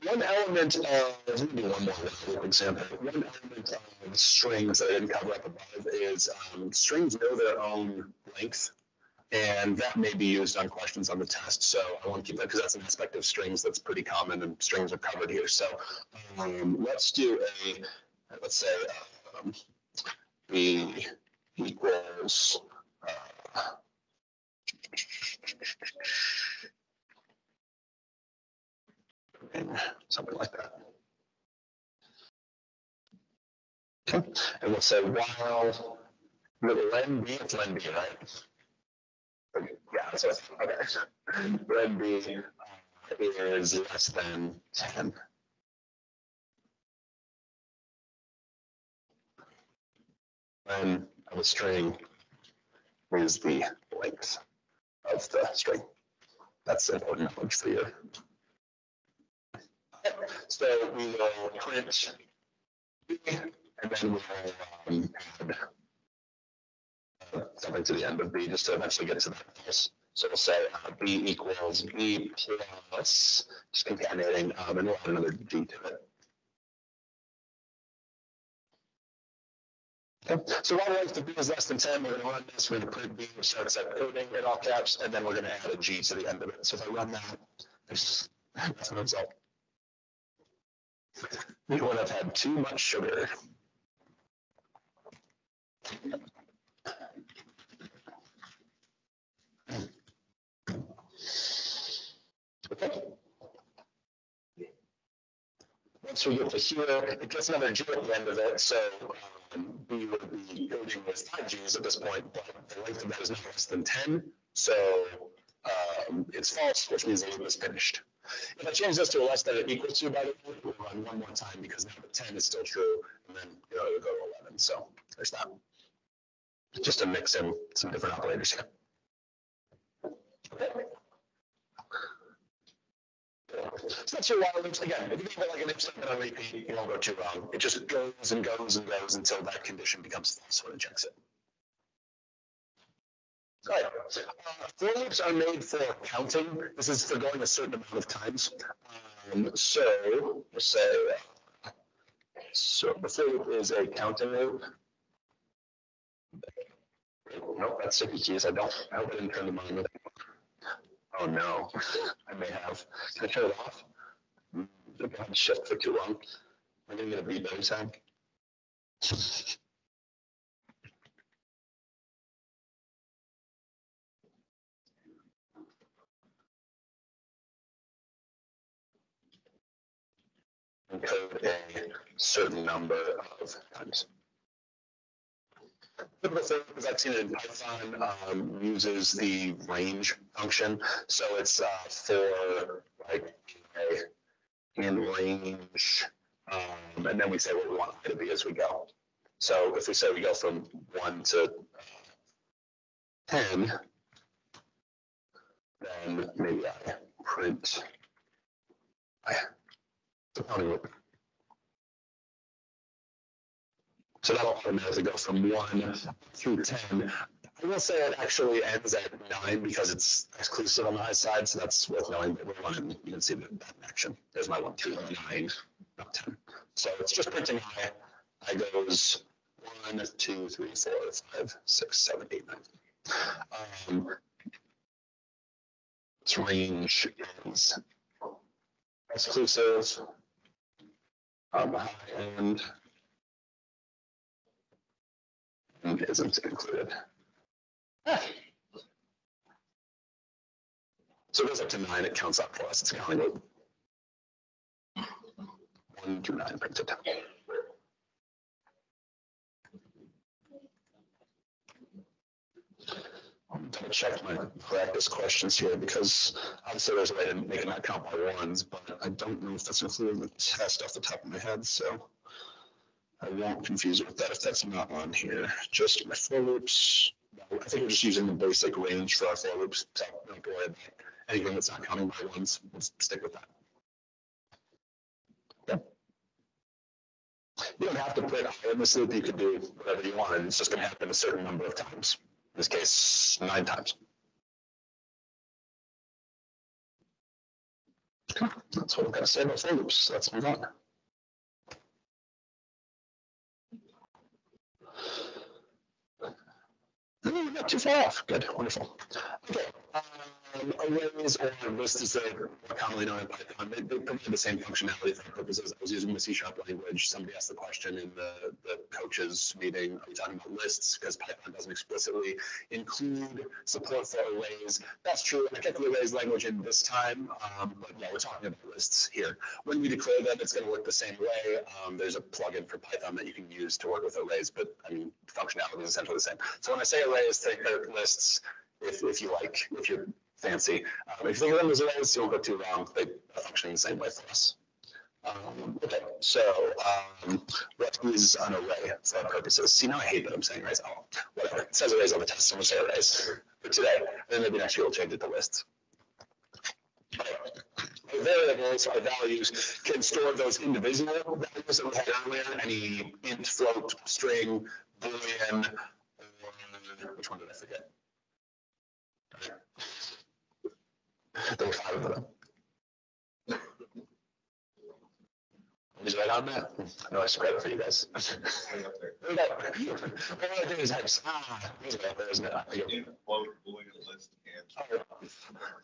One element of, maybe one more example, one element of strings that I didn't cover up above is um, strings know their own length. And that may be used on questions on the test. So I want to keep that because that's an aspect of strings that's pretty common and strings are covered here. So um, let's do a, let's say, um, b equals, uh, something like that. Okay, and we'll say while the len b, it's len b, right? Okay, Yeah, so, okay. Len b uh, is less than ten. Then of a string is the length of the string. That's important knowledge for you. So we will print and then we'll um, add uh, something to the end of B just to eventually get to that false. So we'll say uh, B equals B plus, just concatenating, um, and we'll add another G to it. Okay, so while if the B is less than ten, we're gonna run this, we're gonna print B, which starts at coding in all caps, and then we're gonna add a G to the end of it. So if I run that, there's, [LAUGHS] that's an result. We would have had too much sugar. Okay. Once we get to here, it gets another G at the end of it, so um, we would be coding with five Gs at this point, but the length of that is not less than ten, so um, it's false, which means the loop is finished. If I change this to a less than or equal to, by the way, we'll run one more time because now the ten is still true, and then, you know, it'll go to eleven, so there's that. Just to mix in some different operators here. So that's your while loops. Again, if you think about like an if statement on repeat, you won't go too wrong. It just goes and goes and goes until that condition becomes false when it checks it. Right. Uh, For loops are made for counting. This is for going a certain amount of times. Um, so say, so the for loop is a counting loop. Nope, that's sticky keys. I don't, I hope I didn't turn them on. Oh, no, I may have. Can I turn it off? Hmm, I've had shift for too long. I'm gonna get a beep every. Encode a certain number of times. Typical I've seen it in Python, um, uses the range function. So it's, uh, for like, in range, um, and then we say what we want it to be as we go. So if we say we go from one to uh, ten, then maybe I print. I, So that'll automatically go from one through ten. I will say it actually ends at nine because it's exclusive on the high side, so that's worth knowing, but we're running, you can see that action. There's my one, two, nine, not ten. So it's just printing high. I goes one, two, three, four, five, six, seven, eight, nine. Um, Its range is exclusive. End. And isn't included. So it goes up to nine, it counts up for us, it's counting loop. One through nine printed. I'm gonna check my practice questions here because obviously there's a way to make it count by ones, but I don't know if that's included in the test off the top of my head, so. I won't confuse it with that if that's not on here, just my for loops. I think we're just using the basic range for our for loops, so don't worry about anything that's not counting by ones, let's stick with that. You don't have to put higher in loop, you could do whatever you want, and it's just gonna happen a certain number of times. This case, nine times. Okay, That's what I'm gonna say about loops, let's move on. Oh, Not too far off. Good, wonderful. Okay. Uh, um, Arrays or lists as they're more commonly known in Python, they, they provide the same functionality for purposes. I was using the C sharp language. Somebody asked the question in the, the coaches meeting, are we talking about lists? Because Python doesn't explicitly include support for arrays. That's true. I kept the arrays language in this time, um, but yeah, we're talking about lists here. When we declare them, it's going to work the same way. Um, there's a plugin for Python that you can use to work with arrays, but I mean, functionality is essentially the same. So when I say arrays, think of lists if, if you like, if you're fancy. Um, if you think of them as arrays, you won't go too wrong. They are functioning the same way for us. Um, okay, so um, what is an array for our purposes? See, now I hate that I'm saying arrays. Oh, whatever. It says arrays on the test, so I'm gonna say arrays for today. And then maybe next year we'll change it to lists. Our Variables, our values can store those individual values that we had earlier, any int, float, string, boolean, or which one did I forget? Five of them. He's right on that. No extra credit for you guys. All I do is I just, ah, he's right there, isn't it? I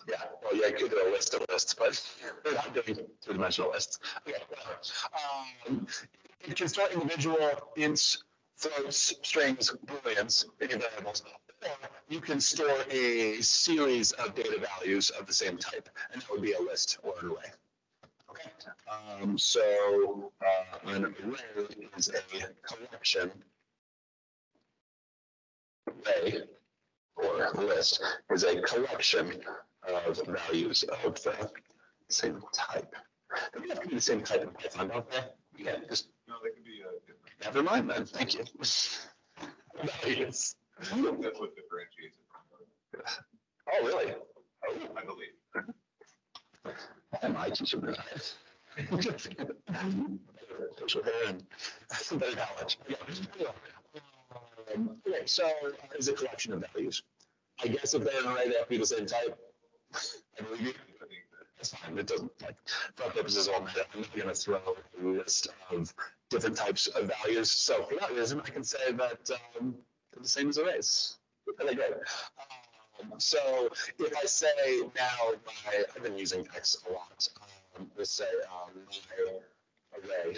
Yeah, well, yeah, I could do a list of lists, but we're not doing two-dimensional lists. Okay. Um, You can store individual ints, floats, strings, booleans, any variables. You can store a series of data values of the same type, and that would be a list or an array. Okay, um, so, uh, an array is a collection. Array or list is a collection of values of the same type. They don't have to be the same type in Python, don't they? Yeah, just, no, they can be uh, different. never mind then, thank you. [LAUGHS] Values. That's what differentiates it. from Oh, really? Oh, I believe. Am I teaching that? Social hair and better knowledge. Yeah. Um, Okay, so uh, is a collection of values. I guess if they're an array, they have to be the same type. I believe you. I think that That's fine. It doesn't like, for our purposes all matter. I'm not gonna throw a list of different types of values. So for that reason, I can say that, um, the same as they good? Um, so if I say now my, I've been using X a lot. Um, let's say, um, my array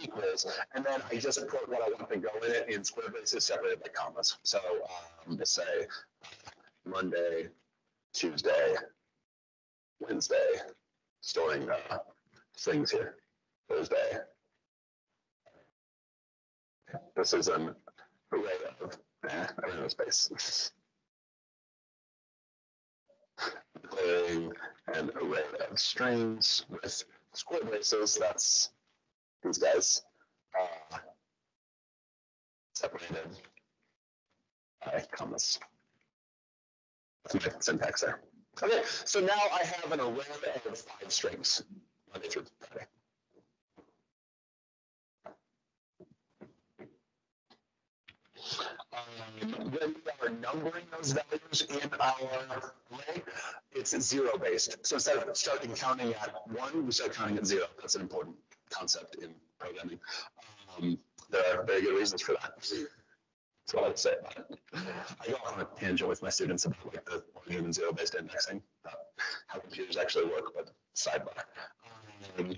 equals, and then I just put what I want to go in it in square braces separated by commas. So, um, let's say Monday, Tuesday, Wednesday, storing uh, things here. Thursday. This is an array of, eh, I don't space. Declaring an array of strings with square braces, that's these guys. uh, Separated by commas. That's my syntax there. Okay, so now I have an array of five strings, Monday through Friday. Um, When we are numbering those values in our array, it's zero based. So instead of starting counting at one, we start counting at zero. That's an important concept in programming. Um, There are very good reasons for that. That's what I'd say about it. I go on a tangent with my students about like the origin and zero based indexing, how computers actually work, but sidebar. Um,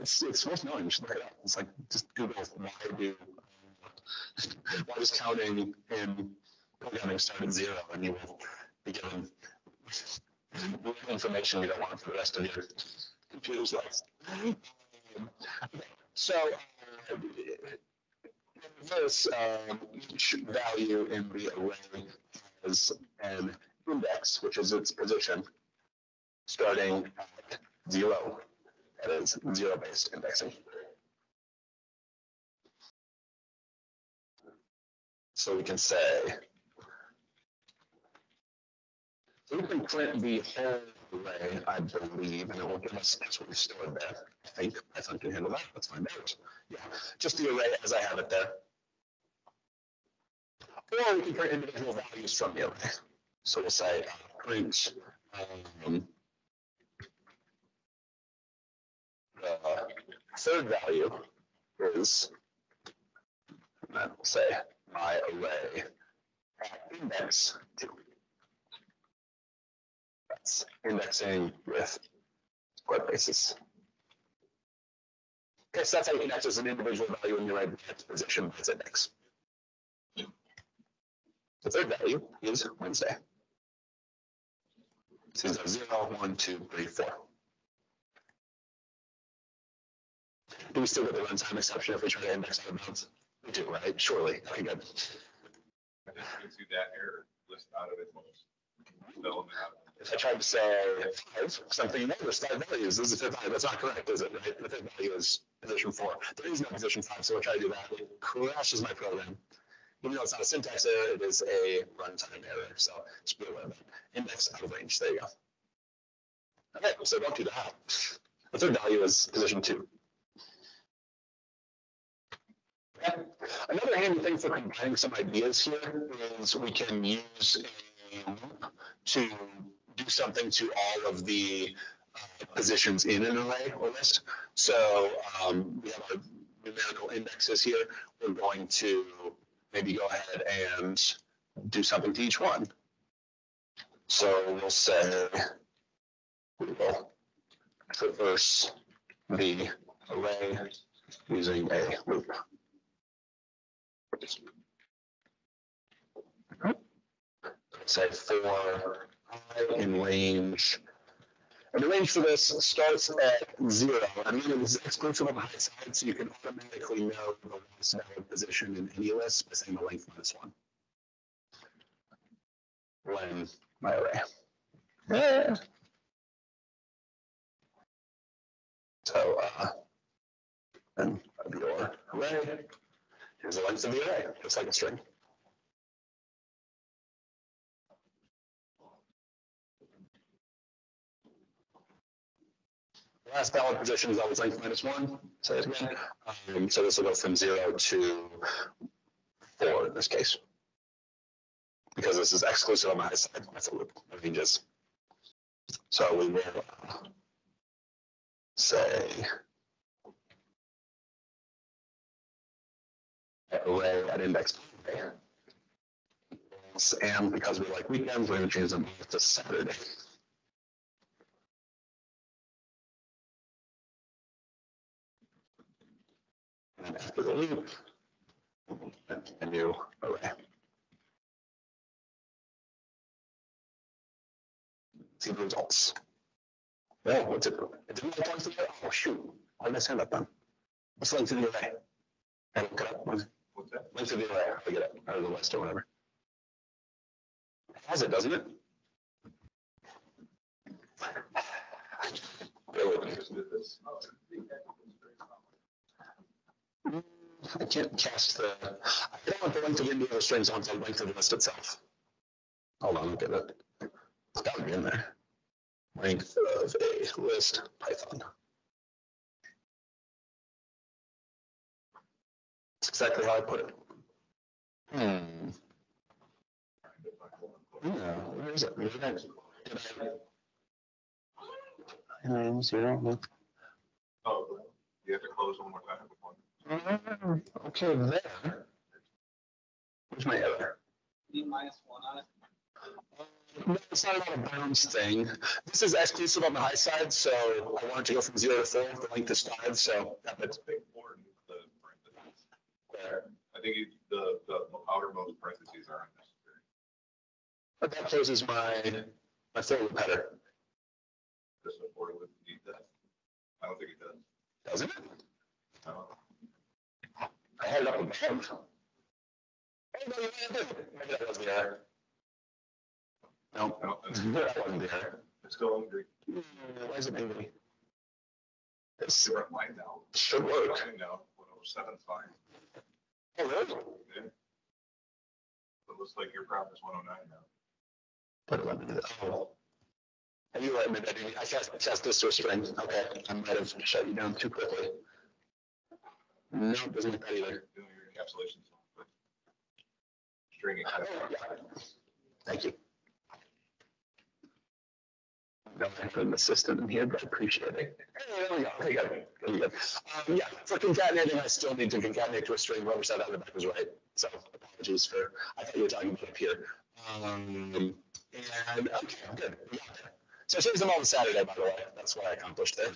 It's, it's worth knowing, you should look it up. It's like, just Google, why do, [LAUGHS] why does counting in programming start at zero and you will be given information you don't want for the rest of your computer's life. So, uh, this, um, each value in the array has an index, which is its position, starting at zero. That is zero-based indexing. So we can say, we can print the whole array, I believe, and it will give us, that's what we stored there. I think Python can handle that. Let's find out. Yeah, just the array as I have it there. Or we can print individual values from the array. So we'll say uh, print um, the third value is, and then we'll say my array at index two. That's indexing with square braces. Okay, so that's how you can access an individual value in your at position by index. The third value is Wednesday. So these are zero, one, two, three, four. Do we still get the runtime exception if we try to index out of bounds? We do, right? Surely. Okay, good. I think you can see that error list out of it. Development out of it. If I tried to say five, something, no, there's five values. This is fifth value. That's not correct, is it? Right? The fifth value is position four. There is no position five, so I try to do that. It crashes my program. Even though it's not a syntax error, it is a runtime error. So just be aware of it. Index out of range. There you go. Okay, so don't do that. The third value is position two. Another handy thing for combining some ideas here is we can use a loop to do something to all of the uh, positions in an array or list. So um, we have our numerical indexes here. We're going to maybe go ahead and do something to each one. So we'll say we will traverse the array using a loop. Say for i in range. And the range for this starts at zero. And then it is exclusive of the high side, so you can automatically know the last valid position in any list by saying the length of this minus one. When my array. Yeah. So, uh, and your array, here's the length of the array, just like a string. Last valid position is always length minus one, say it again. Um, so this will go from zero to four in this case. Because this is exclusive on my side, that's a loop, ranges. So we will uh, say array at index. array. And because we like weekends, we're gonna change them both to Saturday. And after the loop, a new array. See the results. Oh, what's it? It didn't like of the array. Oh, shoot. I say that then? What's the length of the array? I look it up. What's that? of the array? I get it. Out of the list or whatever. It has it, doesn't it? [SIGHS] This. Mm, I can't cast the, I don't want the length of Indiana strings on the length of the list itself. Hold on, look at it. It's gotta be in there. length of a list Python. That's exactly how I put it. Hmm. Yeah, where is it? Where did I- did I- Um, zero. Oh, you have to close one more time before. Okay, there. Where's my error? D minus one on it. No, it's not about a bounds thing. This is exclusive on the high side, so I wanted to go from zero to four, the length is five, so that That's bit's big four, the parentheses. There. I think you- the, the outermost parentheses are unnecessary. But that closes my, my loop header, This support would need that. I don't think it does. doesn't it? No. I had it up above. Oh, no, you. Maybe that was the error. No, No, it's- [LAUGHS] that wasn't the error. It's still hungry. Hmm, why is it? It's This different line now. should work. Fine Now, one oh seven's fine. Oh, really? Yeah. It looks like your problem is one oh nine now. Put it in, oh. Have you let me, I didn't- I cast, cast this to a string, okay, I might have shut you down too quickly. No, it doesn't like that either. Doing your encapsulations. but Stringing. Yeah. Thank you. I have an assistant in here, but I appreciate it. There we go, okay, good. Um, yeah, for concatenating, I still need to concatenate to a string, whoever said that in the back was right, so apologies for, I thought you were talking about up here. Um, and, okay, good, there. So I changed them all to Saturday, by the way, that's what I accomplished there.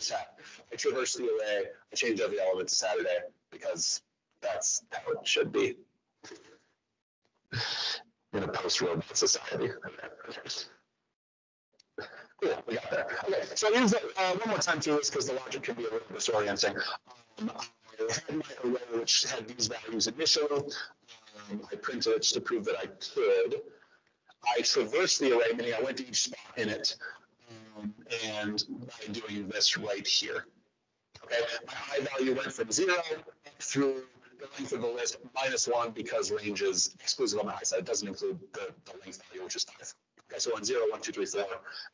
I traversed the array, I changed every element to Saturday, because that's how it should be in a post-robot society. Cool, we got there. Okay, so here's uh, one more time through this because the logic can be a little disorienting. Um, I had my array which had these values initially. Um, I printed it just to prove that I could. I traversed the array, meaning I went to each spot in it. Um, and by doing this right here. Okay, my i value went from zero through the length of the list minus one because range is exclusive on the high side. It doesn't include the, the length value, which is five. So on zero, one, two, three, four,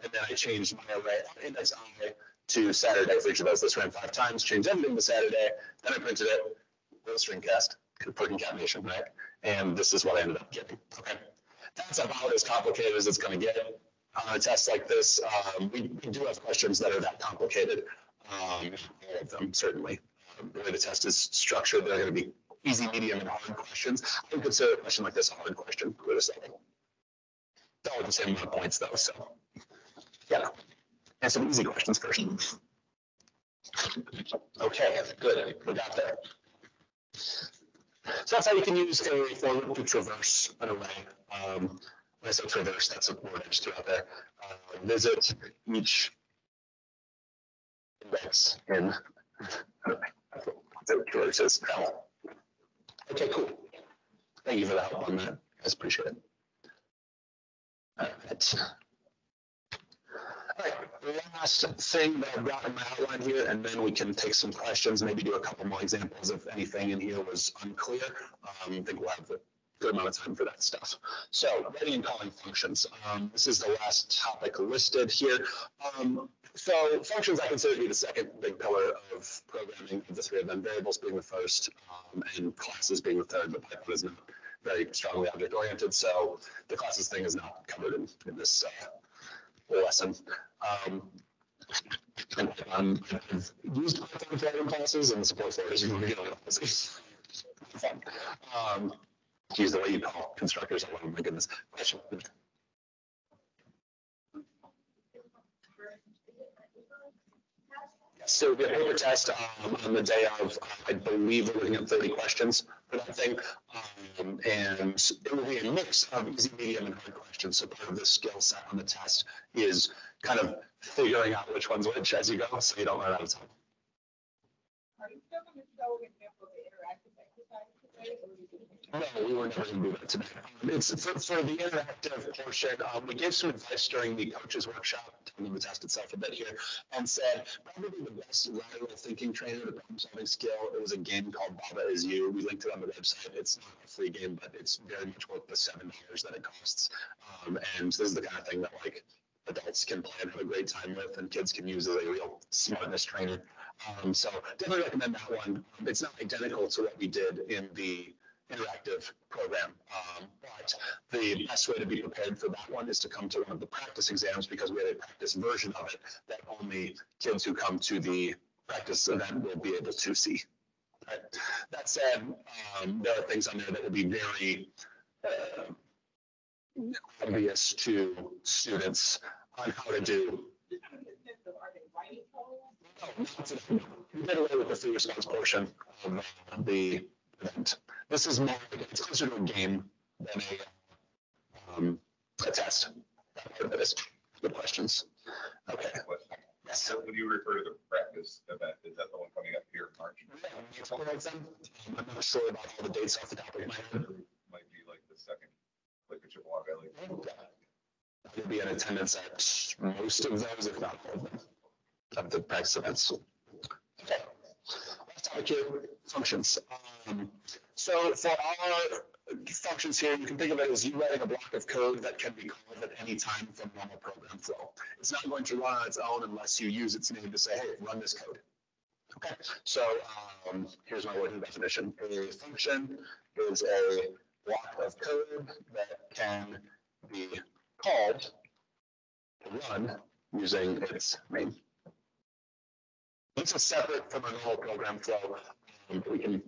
and then I changed my array index i to Saturday for each of those. This ran five times, changed everything to Saturday. Then I printed it with a string cast, for concatenation, right? And this is what I ended up getting. Okay, that's about as complicated as it's going to get. On a test like this, um, we, we do have questions that are that complicated. Um, all of them certainly. Um, the way the test is structured, they're going to be easy, medium, and hard questions. I would consider a question like this a hard question. Give it a second. All with the same amount of points though, so. Yeah. And some easy questions first. Okay, good. We got there. So that's how you can use a for loop to traverse an array. Um, when I say traverse, that's a word I just threw out there. Uh, visit each index in. [LAUGHS] Okay, cool. Thank you for the help on that. Guys, appreciate it. All right. Last thing that I've got in my outline here, and then we can take some questions, maybe do a couple more examples if anything in here was unclear. Um, I think we'll have a good amount of time for that stuff. So writing and calling functions. Um, this is the last topic listed here. Um, so functions I consider to be the second big pillar of programming of the three of them, variables being the first, um, and classes being the third, but Python is not very strongly object oriented, so the classes thing is not covered in, in this uh, lesson. Um, and um, I've used Python for writing classes and support for. It's fun. Um, geez, the way you call constructors, oh my goodness. Question. So the paper test um, on the day of, I believe we're looking at 30 questions for that thing. Um, and it will be a mix of easy, medium, and hard questions. So part of the skill set on the test is kind of figuring out which one's which as you go, so you don't run out of time. Are you still going to show an example of interactive exercise today? or are you gonna- No, we were never going to do that today. Um, It's for, for the interactive portion, um, we gave some advice during the coaches workshop, them the test itself a bit here, and said probably the best lateral thinking trainer, the problem solving skill, it was a game called Baba Is You. We linked it on the website. It's not a free game, but it's very much worth the seven dollars that it costs. Um, and this is the kind of thing that like adults can play and have a great time with, and kids can use as a real smartness trainer. Um, so definitely recommend that one. It's not identical to what we did in the interactive program. Um, but the best way to be prepared for that one is to come to one of the practice exams because we have a practice version of it that only kids who come to the practice event will be able to see. Right. That said, um, there are things on there that will be very uh, obvious to students on how to do no. We did away with the free response portion of the event. This is more, it's closer to a game than a, um, a test. That part of it is good questions. Okay. Yes. So when you refer to the practice event, is that the one coming up here in March? Um, I'm not sure about all the dates off the top of my head. Might be like the second, like the Chippewa Valley. I'll be in attendance at most of those, if not all of them, of the practice events. Okay. Last topic here, functions. Um, So for our functions here, you can think of it as you writing a block of code that can be called at any time from normal program flow. It's not going to run on its own unless you use its name to say, hey, run this code. Okay, so um, here's my working definition. A function is a block of code that can be called to run using its name. This is separate from a normal program flow. Um, We can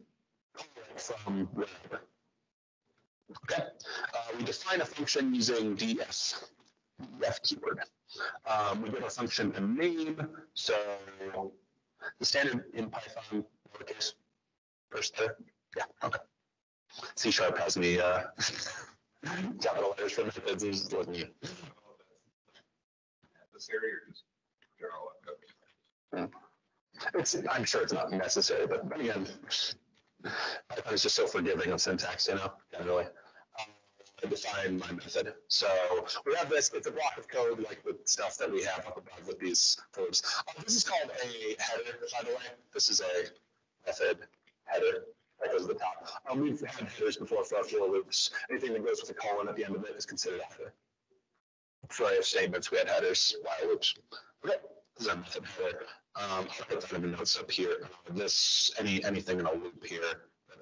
from wherever. Okay, uh, we define a function using ds, def keyword. Um, we give a function a name, so the standard in Python, lowercase, first letter, yeah, okay. C sharp has me, uh, [LAUGHS] capital letters for methods, or just general? It's, I'm sure it's not necessary, but again, Python is just so forgiving of syntax, you know, generally. Um, I define my method. So we have this, it's a block of code like the stuff that we have up above with these verbs. Uh, This is called a header, by the way. This is a method header that goes at the top. Um, we've had headers before for our for loops. Anything that goes with a colon at the end of it is considered a header. For if statements, we had headers, while loops. Okay, this is our method header. Um, I'll put that in the notes up here. Uh, This, any, anything in a loop here,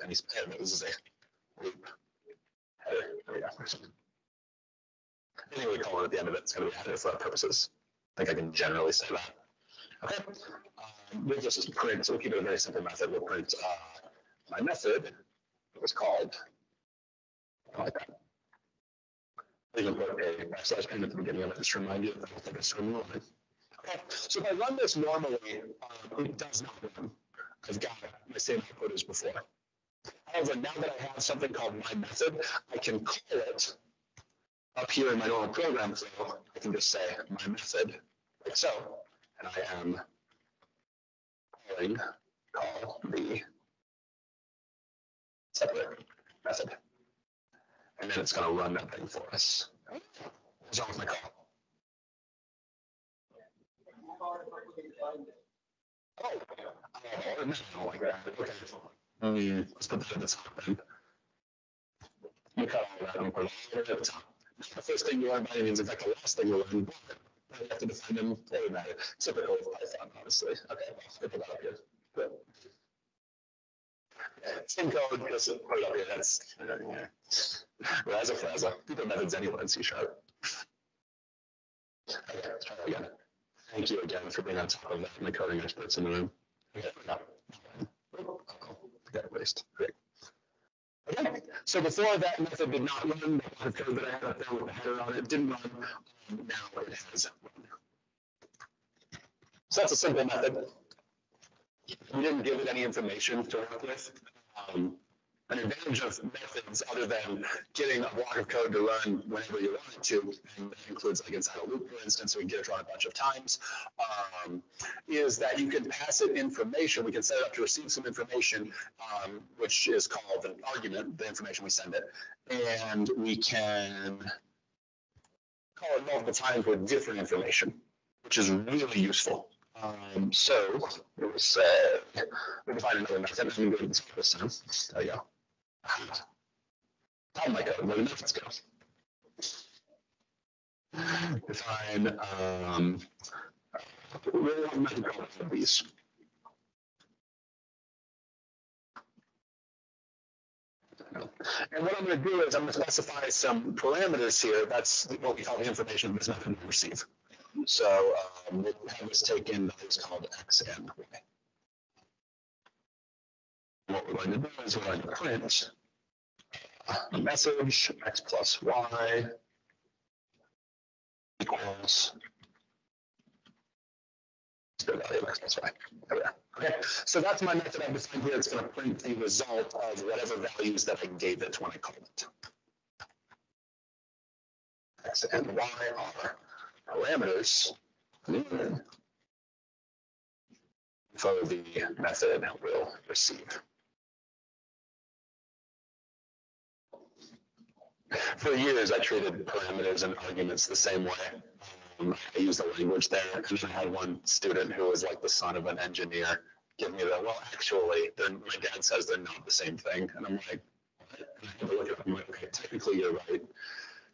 any, this is a loop. There we call it at the end of it, it's gonna be a header for our purposes. I think I can generally say that. Okay. Um, We'll just print, so we'll keep it a very simple method. We'll print, uh, my method it was called. Like that. You can put a backslash n at the beginning of it, just to remind you that I think it's swim line. So if I run this normally, um, it does not run. I've got my same output as before. However, now that I have something called my method, I can call it up here in my normal program flow. I can just say my method, like so, and I am calling call the separate method. And then it's gonna run that thing for us. My call. Let's put that at the top. Not the first thing you learn by any means, in fact, the last thing you learn, but you have to define them, matter. Typical of Python, honestly. Okay, well, I put that up here. Good. Same code, just put it up here, that's, yeah. Raza fraza, people methods anyway in C sharp. Okay, let's try that again. Thank you again for being on top of that and the coding experts in the room. Okay, no. Got erased. Great. Okay, so before that method did not run, the of code that I had up there with the header on it didn't run. Um, Now it has run. So that's a simple method. We didn't give it any information to work with. Um, An advantage of methods, other than getting a block of code to run whenever you want it to, and that includes like inside a loop, for instance, so we can get it run a bunch of times, um, is that you can pass it information. We can set it up to receive some information, um, which is called an argument, the information we send it. And we can call it multiple times with different information, which is really useful. Um, so it was, uh, we find another method. Go to this this. There you go. Of my code, where the methods go. define, um, really have method called. And what I'm gonna do is I'm gonna specify some parameters here. That's what we call the information this method will receive. So, um, we'll have this take in values called x and y. What we're going to do is we're going to print a message x plus y equals the value of x plus y. There we are. Okay, so that's my method I've defined here. It's going to print the result of whatever values that I gave it when I called it. X and y are parameters hmm. for the method will receive. For years, I treated parameters and arguments the same way. Um, I used the language there, and then I had one student who was like the son of an engineer give me the, well, actually, my dad says they're not the same thing. And I'm like. I'm like, okay, technically you're right.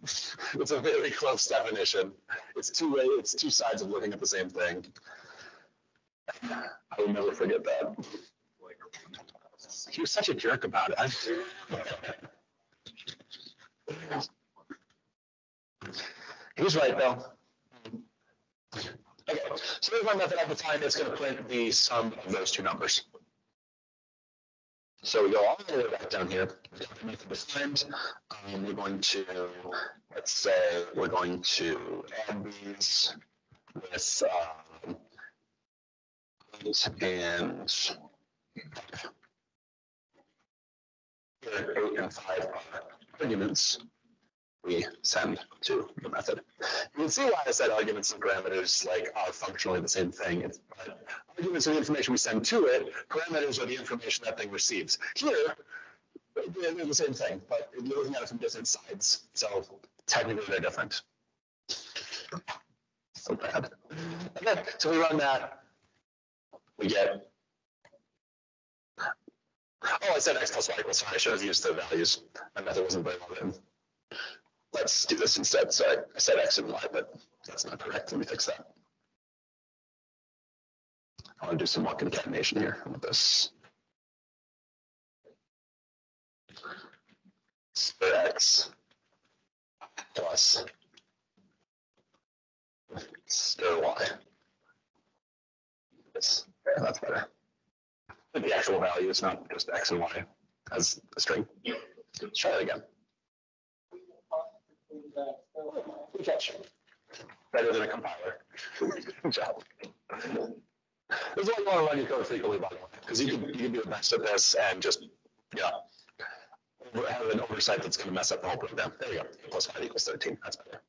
[LAUGHS] It's a very close definition. It's two way, it's two sides of looking at the same thing. I will never forget that. He was such a jerk about it. He was right, though. Okay, so there's my method at the time. It's going to print the sum of those two numbers. So we go all the way back down here. Defined. Um, we're going to, let's say, we're going to add these with um, and eight and five are arguments we send to the method. You can see why I said arguments and parameters like are functionally the same thing. It's, but arguments are the information we send to it. Parameters are the information that thing receives. Here, they're the same thing, but you're looking at it from different sides. So technically they're different. So bad. And then, so we run that. We get. Oh, I said x plus y equals. Sorry, I should have used the values. My method wasn't very well written. Let's do this instead. Sorry, I said X and Y, but that's not correct. Let me fix that. I want to do some more concatenation here with this. So X plus stir Y. Yes, yeah, that's better. The actual value is not just X and Y as a string. Let's try that again. Catch. Better than a compiler. Good [LAUGHS] job. Why you want to your code frequently, by the way, because you can, you can be the best at this and just, yeah, have an oversight that's going to mess up the whole program. There you go. Plus five equals 13. That's better.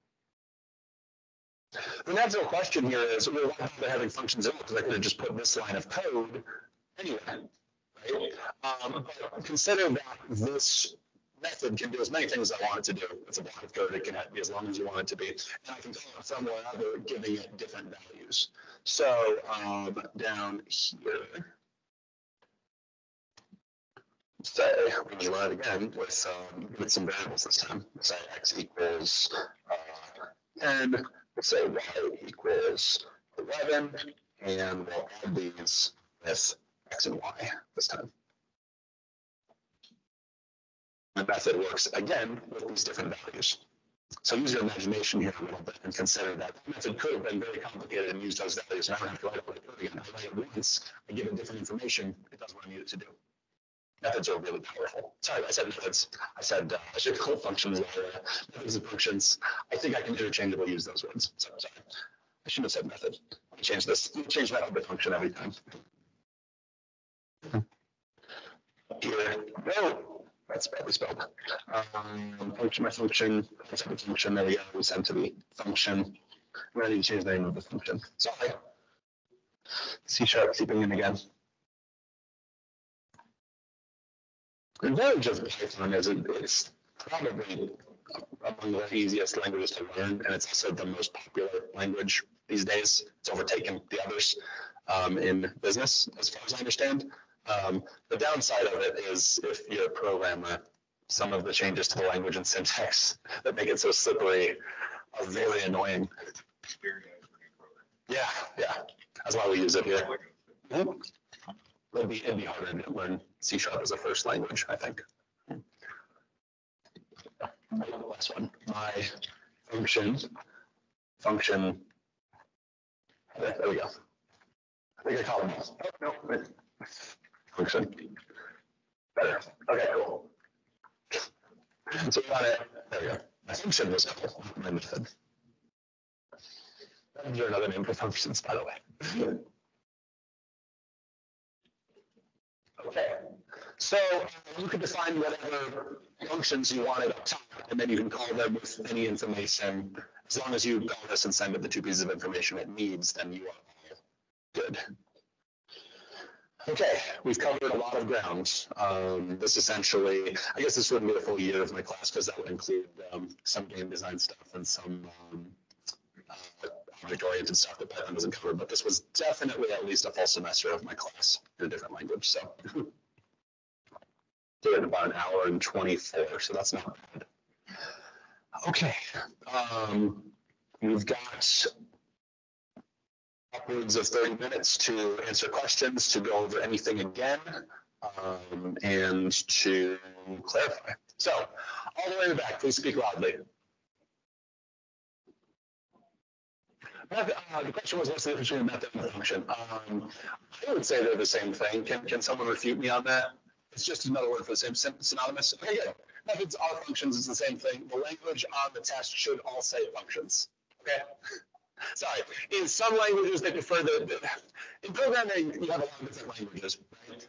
The natural question here is, well, why they having functions in? Because I could have just put this line of code anyway. Right? Um, consider that this method can do as many things as I want it to do. It's a block of code. It can be as long as you want it to be. And I can call it somewhere other, giving it different values. So um, down here, say, we can run it again with, um, with some variables this time. Say x equals uh, 10, let's say y equals 11, and we'll add these with x and y this time. The method works again with these different values. So use your imagination here a little bit and consider that the method could have been very complicated and use those values. And I don't have to write all the code again. I write it once, I give it different information, it does what I need it to do. Methods are really powerful. Sorry, I said methods. I said, uh, I should call functions uh, methods and functions. I think I can interchangeably use those words. So, sorry. I shouldn't have said method. Me change this. Me change method to function every time. No, that's badly spelled. Um, function my function, the function, there we go, we sent to the function. I'm ready to change the name of the function. Sorry. C sharp keeping in again. The advantage of Python is it- it's probably among the easiest languages to learn, and it's also the most popular language these days. It's overtaken the others um, in business, as far as I understand. Um, the downside of it is if you're a programmer, some of the changes to the language and syntax that make it so slippery are very annoying. Very nice for new program. Yeah, yeah. That's why we use it here. It'd be, it'd be harder to learn C sharp as a first language, I think. Last one, my function, function. There there we go. I think I called it. Oh, no, Better. Okay, cool. So we got it. There we go. My function was cool. My method. There another name for functions, by the way? Okay, so you can define whatever functions you wanted up top, and then you can call them with any information. As long as you call this and send it the two pieces of information it needs, then you are good. Okay, we've covered a lot of ground. Um, this essentially, I guess this wouldn't be a full year of my class because that would include um, some game design stuff and some um, uh, object-oriented stuff that Python doesn't cover, but this was definitely at least a full semester of my class in a different language, so. [LAUGHS] Did in about an hour and twenty-four, so that's not bad. Okay, um, we've got upwards of thirty minutes to answer questions, to go over anything again, um, and to clarify. So, all the way back, please speak loudly. Uh, The question was, what's the difference between a method and a function? Um, I would say they're the same thing. Can, can someone refute me on that? It's just another word for the same syn- synonymous. Okay, good. Methods are functions. It's the same thing. The language on the test should all say functions. Okay? Sorry. In some languages, they prefer the, in programming, you have a lot of different languages, right?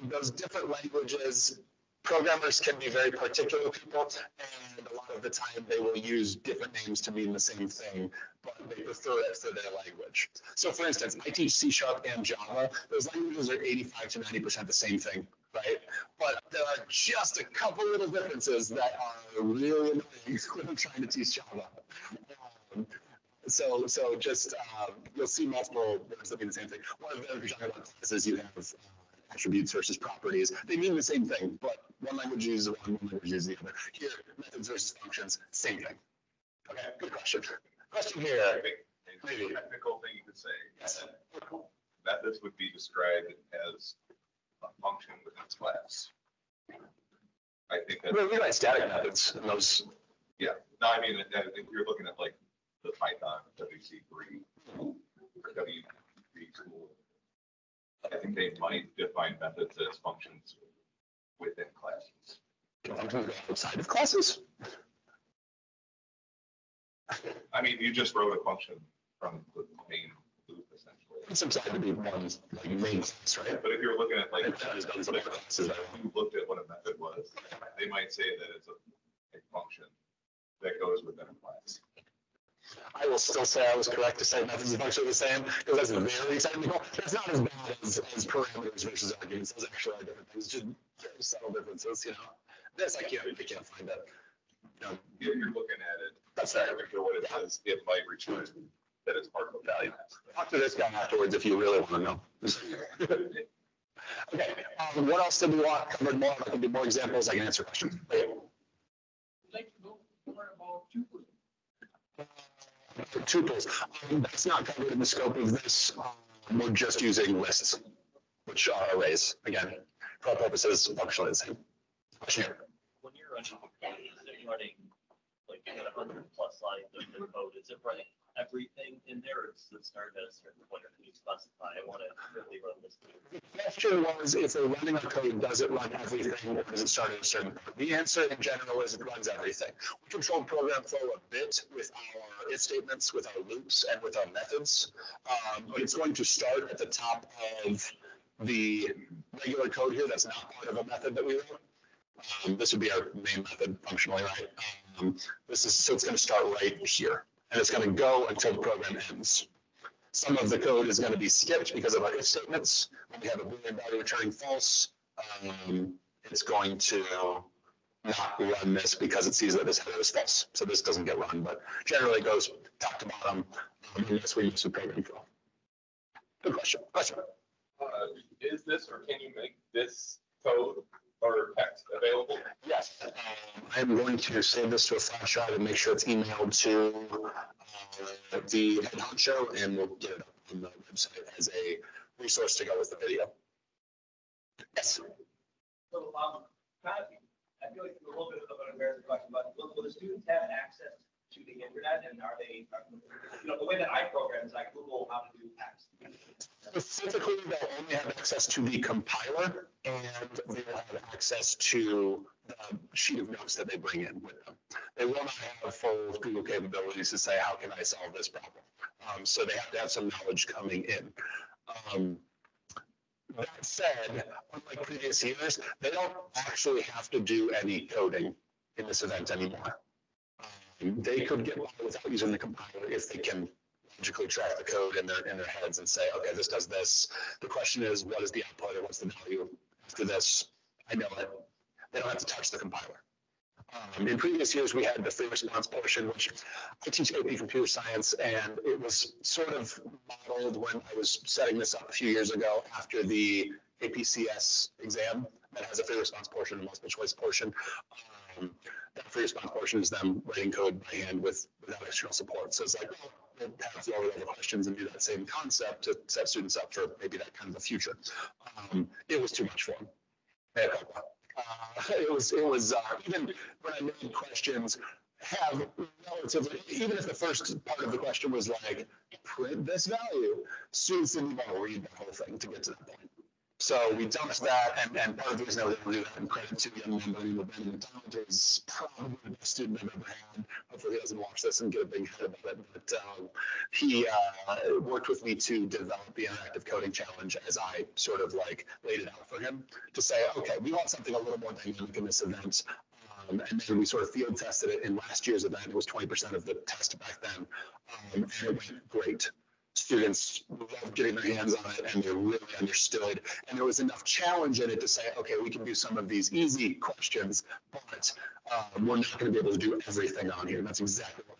And those different languages, programmers can be very particular people, and a lot of the time they will use different names to mean the same thing, but they prefer it for their language. So for instance, I teach C sharp and Java. Those languages are 85 to 90% the same thing, right? But there are just a couple little differences that are really annoying [LAUGHS] when I'm trying to teach Java. Um, so, so just, um, you'll see multiple words that mean the same thing. One of them, if you're talking about classes, you have uh, attributes versus properties. They mean the same thing, but one language uses one, one language uses the other. Here, methods versus functions, same thing. Okay, good question. Question here. Maybe. Technical thing you could say. Yes. Methods would be described as a function within its class. I think that, We we write static methods and those, yeah, no, I mean, if you're looking at like the Python WC three or W three tool, I think they might define methods as functions within classes. outside of classes. I mean, you just wrote a function from the main loop essentially. It's implied to be one like main class, right? But if you're looking at like, And that is done if some other classes. I don't- you looked at what a method was, they might say that it's a, a function that goes within a class. I will still say I was correct to say methods and functions are the same, because that's very technical. That's not as bad as, as parameters versus arguments. Those actually are different things, just very subtle differences, you know? This, I can't, I can't find it. No, If you're looking at it, That's fair. for what it says, it might return that it's part of a value. Talk to this guy afterwards if you really want to know. [LAUGHS] Okay, um, what else did we want covered more? I can do more examples. I can answer questions. Okay. like to know more about tuples. Tuples, um, that's not covered in the scope of this. Um, We're just using lists, which are arrays. Again, for all purposes, functionally the same. Here. when you're running, running, like, you got hundred plus lines of code, is it running everything in there, or does it start at a certain point, or can you specify, I want to really run this? The question was, if we're running our code, does it run everything or does it start at a certain point? The answer in general is it runs everything. We control program flow a bit with our if statements, with our loops and with our methods. Um, but it's going to start at the top of the regular code here. That's not part of a method that we wrote. Um, this would be our main method functionally, right? Um, this is, so it's going to start right here and it's going to go until the program ends. Some of the code is going to be skipped because of our if statements. When we have a boolean value returning false, um, it's going to not run this because it sees that this header is false. So this doesn't get run, but generally it goes top to bottom um, unless we use the program. Good question. Question. Uh, Is this, or can you make this code or text available? Yes, um, I'm going to save this to a flash drive and make sure it's emailed to uh, the head honcho and we'll get it up on the website as a resource to go with the video. Yes. So, um, kind of, I feel like a little bit of an embarrassing question, but will, will the students have access to the internet and are they, are- you know, the way that I program is I Google how to do text. Specifically, they'll only have access to the compiler and they will have access to the sheet of notes that they bring in with them. They will not have full Google capabilities to say, how can I solve this problem? Um, so they have to have some knowledge coming in. Um, that said, unlike previous years, they don't actually have to do any coding in this event anymore. Um, They could get by without using the compiler if they can logically track the code in their, in their heads and say, okay, this does this. The question is, what is the output or what's the value after this? I know it. They don't have to touch the compiler. Um, in previous years, we had the free response portion, which I teach AP computer science, and it was sort of modeled when I was setting this up a few years ago after the APCS exam that has a free response portion and multiple choice portion. Um, that free response portion is them writing code by hand with without external support. So it's like, well, have lower level questions and do that same concept to set students up for maybe that kind of a future. Um, it was too much for them. Uh, it was, it was, uh, even when I made questions, have relatively, even if the first part of the question was like, print this value, students didn't even read the whole thing to get to that point. So we dumped that, and, and part of the reason I was able to do that, and credit to young man Benny LeBen McDonald, who's probably the best student I've ever had. Hopefully he doesn't watch this and get a big head about it, but um, he uh, worked with me to develop the interactive coding challenge as I sort of like laid it out for him to say, okay, we want something a little more dynamic in this event. Um, and then we sort of field tested it in last year's event. It was 20% of the test back then. Um, and it went great. Students loved getting their hands on it and they really understood. And there was enough challenge in it to say, okay, we can do some of these easy questions, but um, we're not going to be able to do everything on here. And that's exactly what.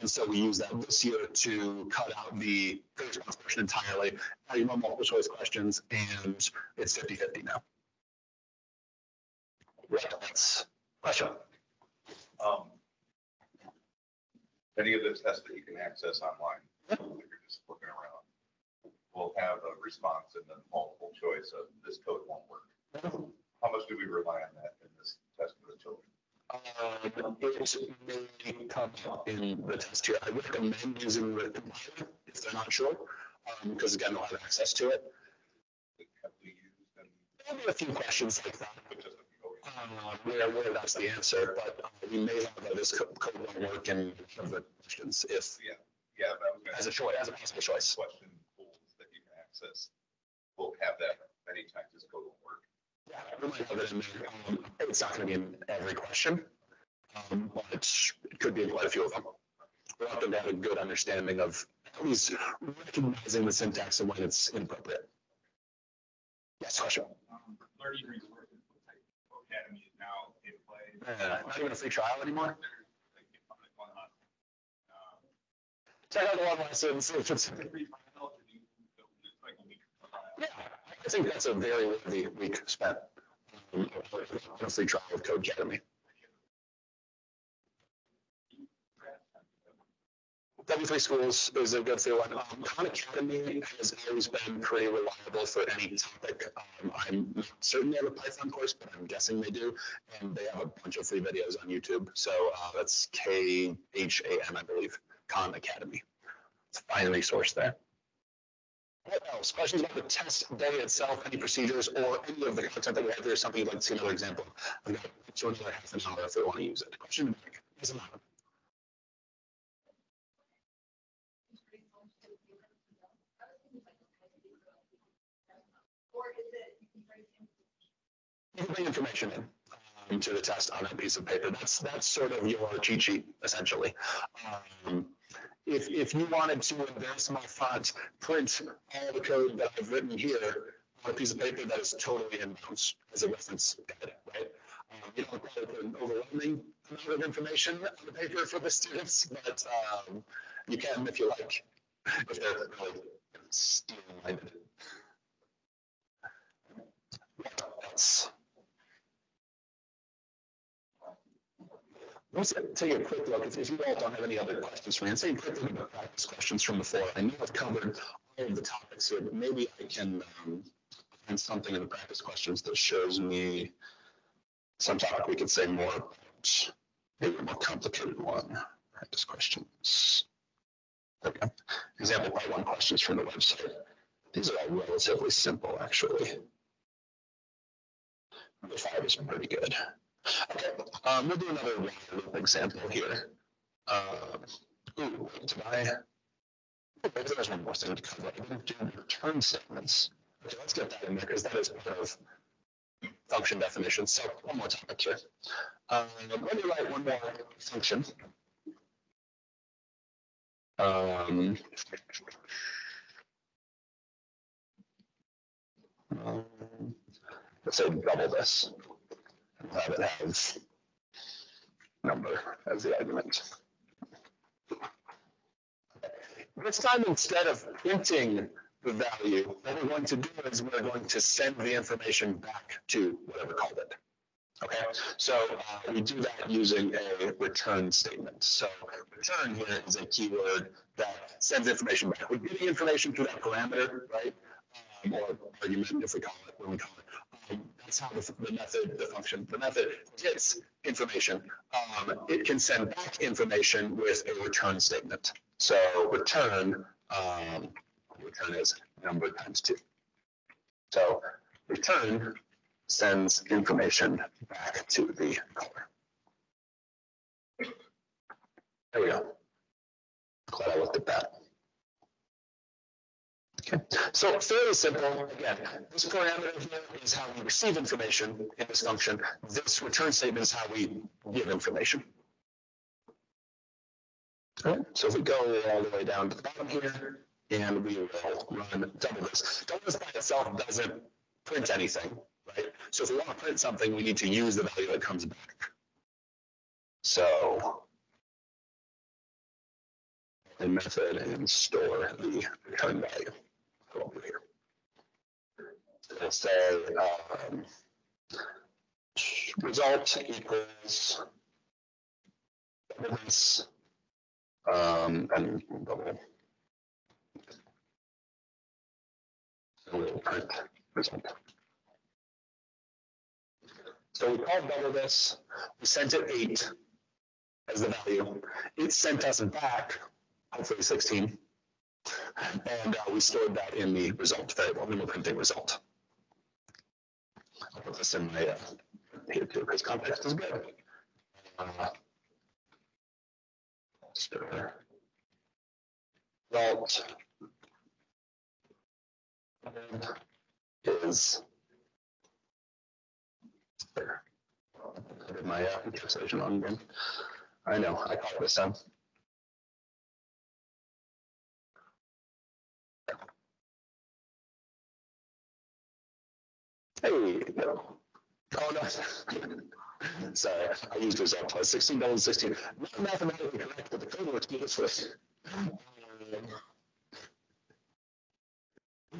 And so we use that this year to cut out the response portion entirely, adding more multiple choice questions, and it's 50-50 now. Right, that's question. Um, Any of the tests that you can access online, you're just looking around, We'll have a response and then multiple choice of this code won't work. How much do we rely on that in this test for the children? Um, it may come up in the test here. I recommend using the compiler if they're not sure, um, because again, they'll have access to it. Have we used There'll be a few questions like that, but just a uh, where, where that's the answer, but uh, we may have uh, this code won't work in one of the questions if, Yeah, but I was gonna as a choice, as a possible choice. question pools that you can access will have that many times this code won't work. Yeah, we might have it in there. Um, It's not going to be in every question, um, but it could be in quite a few of them. We want them to have a good understanding of at least recognizing the syntax and when it's inappropriate. Yes, question. Um, Learning resources, Academy is now in play. Uh, Not even a free trial anymore? Like, if I'm like, why not? Um, Check out the one lessons. If it's, free trial to do, it's like a week. trial. yeah, I think that's a very worthy week spent. um, on A free Codecademy. W3 Schools is a good free one. Um, Khan Academy has always been pretty reliable for any topic. Um, I'm not certain they have a Python course, but I'm guessing they do. And they have a bunch of free videos on YouTube. So uh, that's K H A M, I believe, Khan Academy. It's a fine resource there. What else? Questions about the test day itself, any procedures, or any of the content that we have there, something you'd like to see another example? I've got so another half an hour if we want to use it. Question, doesn't is it, you can bring information in um, to the test on that piece of paper. That's, that's sort of your cheat sheet essentially. Um, If, if you wanted to, in small font, print all the code that I've written here on a piece of paper that is totally in bounds as a reference guide, right? Um, You don't put an overwhelming amount of information on the paper for the students, but um, you can if you like, if they're really steel-minded. What else? Let's take a quick look. If if you all don't have any other questions for me, let's take a quick look at the practice questions from before. I know I've covered all of the topics here, but maybe I can um, find something in the practice questions that shows me some topic we could say more about. Maybe a more complicated one. Practice questions. Okay. Example part one questions from the website. These are all relatively simple, actually. Number five is pretty good. Um, we'll do another while loop example here. Um, ooh, did I? Maybe there's one more thing to cover. I didn't do return statements. Okay, let's get that in there because that is part of function definition. So one more topic here. Um, let me write one more function. Um, um, let's say double this. Have it have number as the argument. This time, instead of printing the value, what we're going to do is we're going to send the information back to whatever called it. Okay, so uh, we do that using a return statement. So return here is a keyword that sends information back. We get the information through that parameter, right? Um, or argument, if we call it, when we call it. That's how the, the method, the function, the method gets information. Um, it can send back information with a return statement. So return, um, return is number times two. So return sends information back to the caller. There we go. Glad I looked at that. Okay, so fairly simple. Again, this parameter here is how we receive information in this function. This return statement is how we give information. All right, so if we go all the way down to the bottom here, and we will run double this. Double this by itself doesn't print anything, right? So if we want to print something, we need to use the value that comes back. So the method and store the return value. Go over here. It'll say um, result equals this um, and double. Print result. So we called double this, we sent it eight as the value. It sent us back, hopefully sixteen. And uh, we stored that in the result variable, and we're printing result. I'll put this in my, uh, here too, because context is good. Uh. Result is there. My uh, translation on again. I know, I caught this time. Hey, no. Oh, no. [LAUGHS] Sorry, I used result twice, sixteen dollars, sixteen. Not mathematically correct, but the code works beautifully.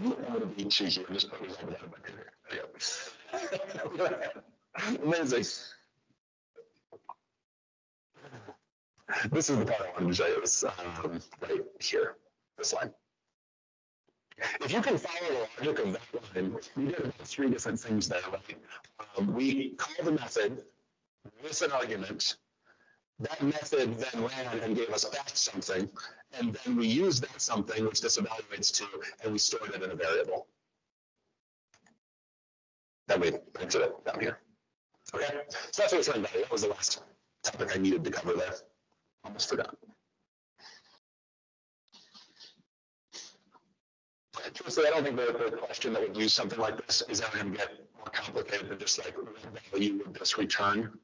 [LAUGHS] Amazing. This is the part I wanted to show you, was um, right here, this line. If you can follow the logic of that line, we did about three different things there, right? Um, we call the method with an argument. That method then ran and gave us back something, and then we used that something, which this evaluates to, and we stored it in a variable. Then we printed it down here. Okay, so that's return value. That was the last topic I needed to cover there. Almost forgot. Truthfully, I don't think the, the question that would use something like this is ever going to get more complicated than just like what value would this return.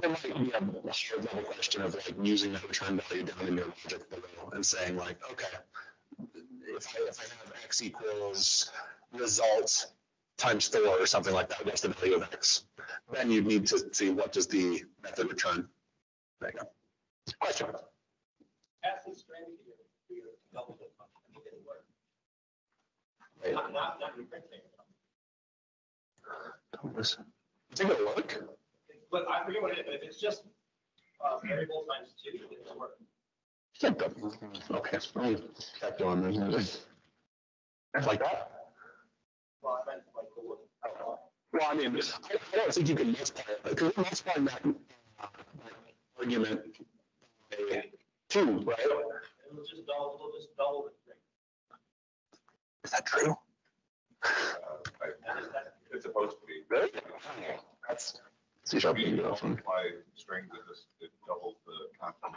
There might be a higher level question of like using that return value down in your logic below and saying like, okay, if I, if I have x equals result times four or something like that, what's the value of x? Then you need to see what does the method return. There you go. Question. Ask this string here, for your double the function, I think it'll work. Wait, Not, not, not your printing. don't listen. Take a look. But I forget what it is, but if it's just variable times two, it's work. Okay, I'll keep going then. Like that? Well, I meant like the work. Well, I mean, I I don't think you can multiply, because we multiplying that uh, argument by two, right? It'll just double, it'll just double the thing. Is that true? Uh, it's supposed to be. Really? That's, see, sharp, We multiply strings, it just, it doubles the constant.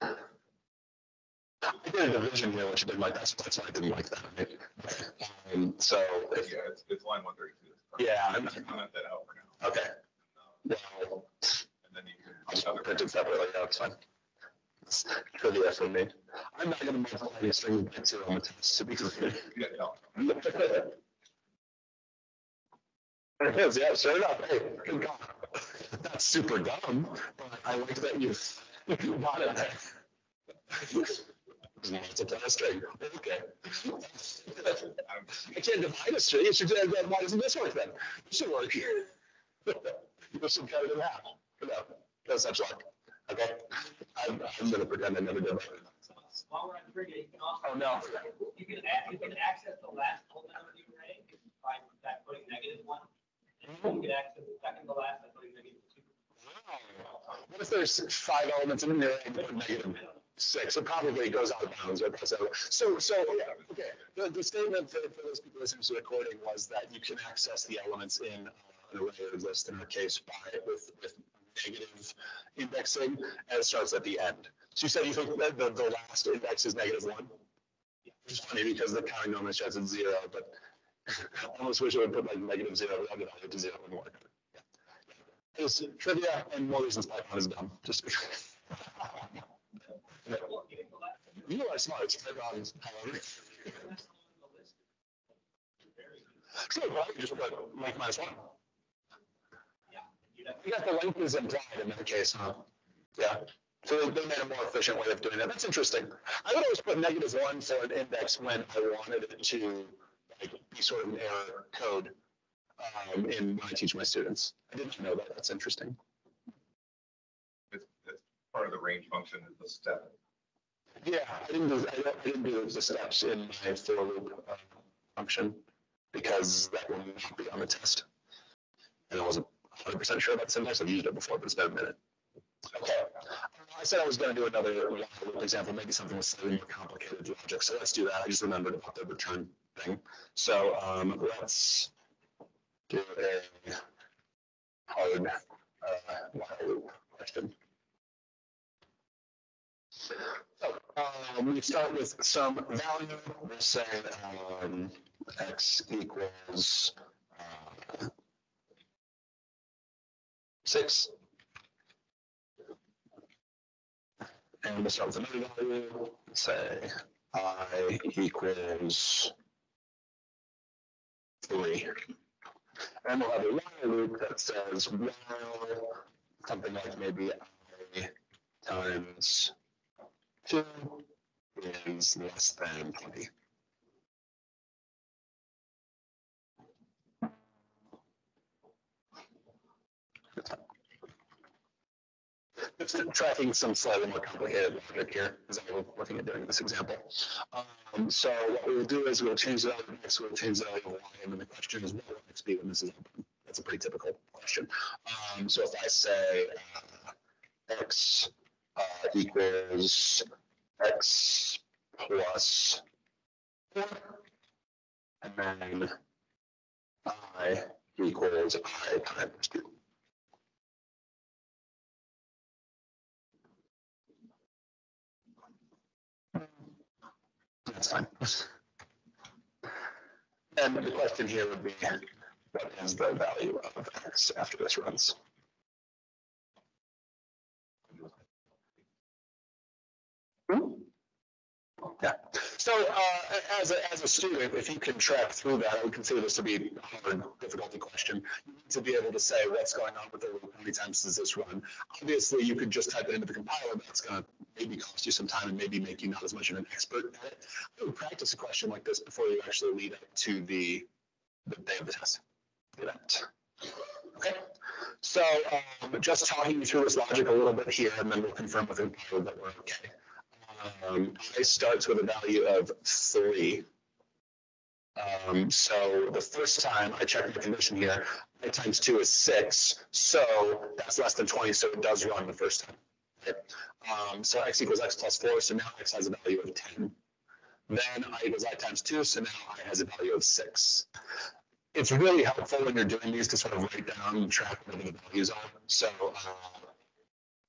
I did a division here, which I didn't like, that's, that's why I didn't like that, right? Um, so, Yeah, it's, it's line one thirty-two. Yeah, I'm- I'm comment that out for now. okay, well, And then you can. I'll just print it separately, yeah, it's fine. [LAUGHS] Trivia for me. I'm not gonna multiply any string by two on the test, to be clear. [LAUGHS] Yeah, no. [LAUGHS] It is, yeah, sure enough, hey, good God. That's super dumb, but I like that you you got it there. Multiply a string, okay. I'm- can't divide a string, it should, uh, why doesn't this work then? It should work. You should cut it in half, no, no such luck, okay? I'm, I'm gonna pretend I never did. So While we're on trivia, you can also. Oh, no. You can, add- you can access the last whole number you array by that putting negative one. And You can access the second to last by putting negative two. What if there's five elements in there and put negative six? It probably goes out of bounds, right? So, so, so, yeah, okay. The, the statement for, for those people listening to the recording was that you can access the elements in uh, an array or list in our case by, with, with negative indexing and it starts at the end. So you said you think that the, the last index is negative one? Which is funny because the counting normally starts at zero, but [LAUGHS] I almost wish it would put like negative zero without divided to zero and work. Yeah. It's trivia and more reasons Python is dumb, just. Well, [LAUGHS] the You are smart, however. True, right? You just put length minus one. Yeah. You'd have You got the length is implied in that case, huh? Yeah. So they made a more efficient way of doing that. That's interesting. I would always put negative one for an index when I wanted it to like be sort of an error code um, in when I teach my students. I didn't know that. That's interesting. It's, it's part of the range function is the step. Yeah, I didn't do, I I didn't do the steps in my for loop uh, function because that will not be on the test. And I wasn't hundred percent sure about the syntax. I've used it before, but it's been a minute. Okay. I said I was gonna do another example, maybe something with slightly more complicated logic. So let's do that. I just remembered about the return thing. So um, let's do a hard uh, while loop question. So, um, we start with some value, we'll say, um, x equals, six. And we'll start with another value, say i equals three. And we'll have a while loop that says while something like maybe i times two is less than 20. Just tracking some slightly more complicated logic here, as I'm looking at doing this example. Um, so what we'll do is we'll change the value of x, we'll change the value of y, and then the question is what will x be when this is open? That's a pretty typical question. Um, so if I say uh, x uh, equals x plus 4, and then i equals i times 2. That's fine. And the question here would be, what is the value of x after this runs? Hmm? Yeah, so uh, as a, as a student, if you can track through that, I would consider this to be a hard difficulty question. You need to be able to say what's going on with the loop, how many times does this run? Obviously, you could just type it into the compiler, but it's gonna maybe cost you some time and maybe make you not as much of an expert at it. I would practice a question like this before you actually lead up to the, the day of the test. Do that. So um, just talking you through this logic a little bit here, and then we'll confirm with Empower that we're okay. Um, I starts with a value of three. Um, so the first time I check the condition here, I times two is six, so that's less than twenty, so it does run the first time. Um, so x equals x plus four, so now x has a value of ten. Then i equals i times two, so now i has a value of six. It's really helpful when you're doing these to sort of write down and track what the values are. So uh,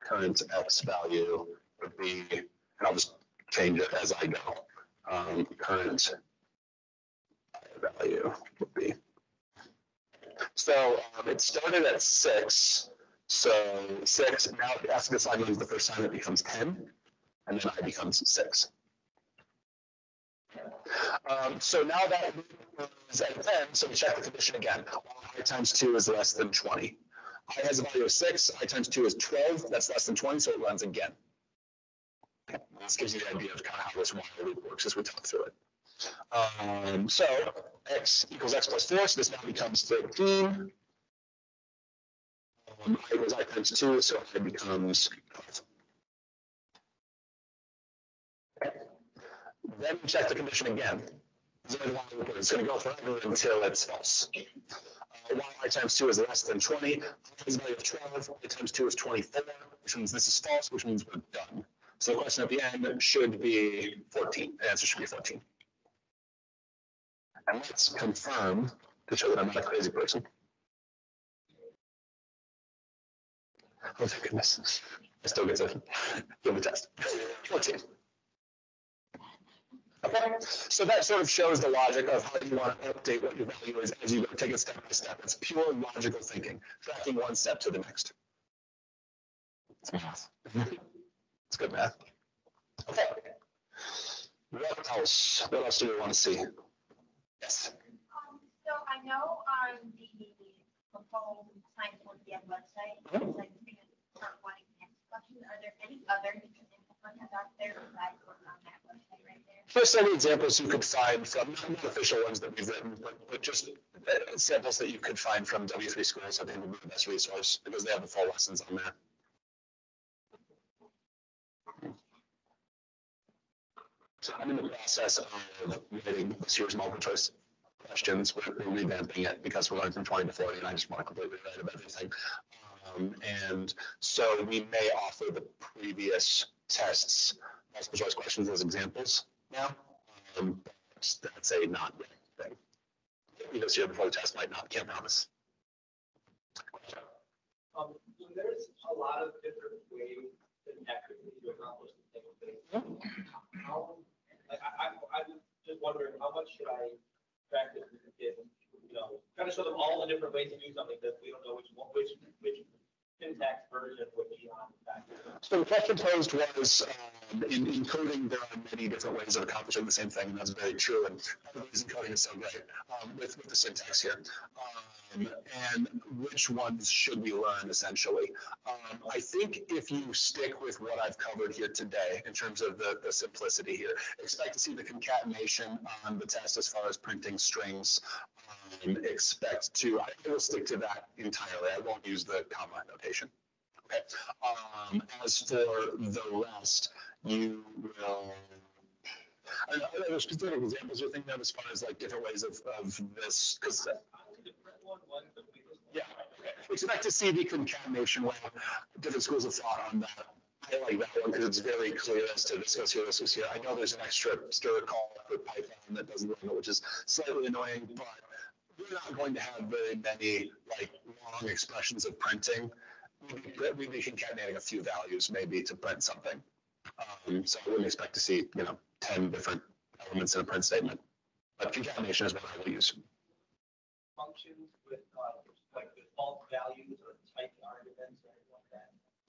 current x value would be, and I'll just change it as I go. Um, current value would be. So um, it started at six. So six, now if ask this the first time it becomes ten, and then I becomes six. Um, so now that is at ten, so we check the condition again. I times two is less than twenty. I has a value of six, I times two is twelve, that's less than twenty, so it runs again. This gives you the idea of kind of how this while loop works as we talk through it. Um, so x equals x plus four, so this now becomes thirteen. Um, I equals i times two, so i becomes twelve. Then we check the condition again. It's going to go forever until it's false. Uh, y i times two is less than twenty. Is value of twelve. Y times two is twenty-four, which means this is false, which means we're done. So the question at the end should be fourteen. The answer should be fourteen. And let's confirm to show that I'm not a crazy person. Oh, thank goodness. I still get to give the test. Fourteen. Okay, so that sort of shows the logic of how you want to update what your value is as you go take it step by step. It's pure logical thinking, tracking one step to the next. [LAUGHS] It's good math. Okay. What else? What else do we want to see? Yes. Um, so I know on the proposed science the website, it's like, part one exam questions, are there any other you can implement out there besides what's on that website right there? First, any examples you could find from, not official ones that we've written, but, but just samples that you could find from W3 schools, I think would be the best resource because they have the full lessons on there. So I'm in the process of writing this year's multiple choice questions. We're we're revamping it because we're going from 20 to 40 and I just want to completely write about everything. Um, and so we may offer the previous tests, multiple choice questions as examples now. Um, but that's a not yet thing. You know, so before the test might not, can't promise. Um, so there's a lot of different ways to accurately to accomplish the same thing. How, I, I, I'm just wondering, how much should I practice with the kids? You know, kind of show them all the different ways to do something that we don't know which one, which, which syntax version would be on. So the question posed was, um, in, in coding, there are many different ways of accomplishing the same thing, and that's very true. And the reason coding is so great um, with, with the syntax here. Um, and which ones should we learn essentially? Um, I think if you stick with what I've covered here today in terms of the, the simplicity here, expect to see the concatenation on the test as far as printing strings. Um, expect to, I will stick to that entirely. I won't use the comma notation. Okay. Um, as for the rest, you will. I know, are there specific examples you're thinking of as far as like different ways of, of this? Because yeah, expect to see the concatenation way different schools of thought on that. I like that one because it's very clear as to goes here, goes here. I know there's an extra str call for Python that doesn't run, which is slightly annoying, but we're not going to have very many like long expressions of printing. We'd be, concatenating a few values maybe to print something. Um, so I wouldn't expect to see, you know, ten different elements in a print statement. But concatenation is what I will use. Functions with, uh, like default values or type arguments or anything like that. Um, they will,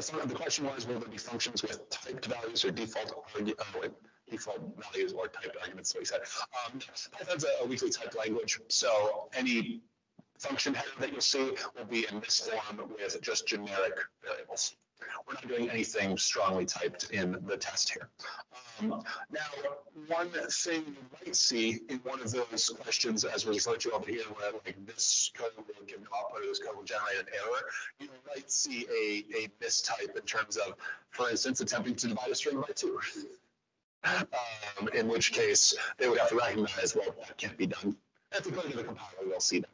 so the question was, will there be functions with typed values or default, uh, default values or typed arguments, so he said. Um, Python's a, a weakly typed language, so any function header that you'll see will be in this form with just generic variables. We're not doing anything strongly typed in the test here. Um, Now, one thing you might see in one of those questions, as was referred to over here, where like this code will give no output, this code will generate an error, you might see a, a mistype in terms of, for instance, attempting to divide a string by two. Um, in which case, they would have to recognize, well, that can't be done. If we go to the compiler, we'll see that.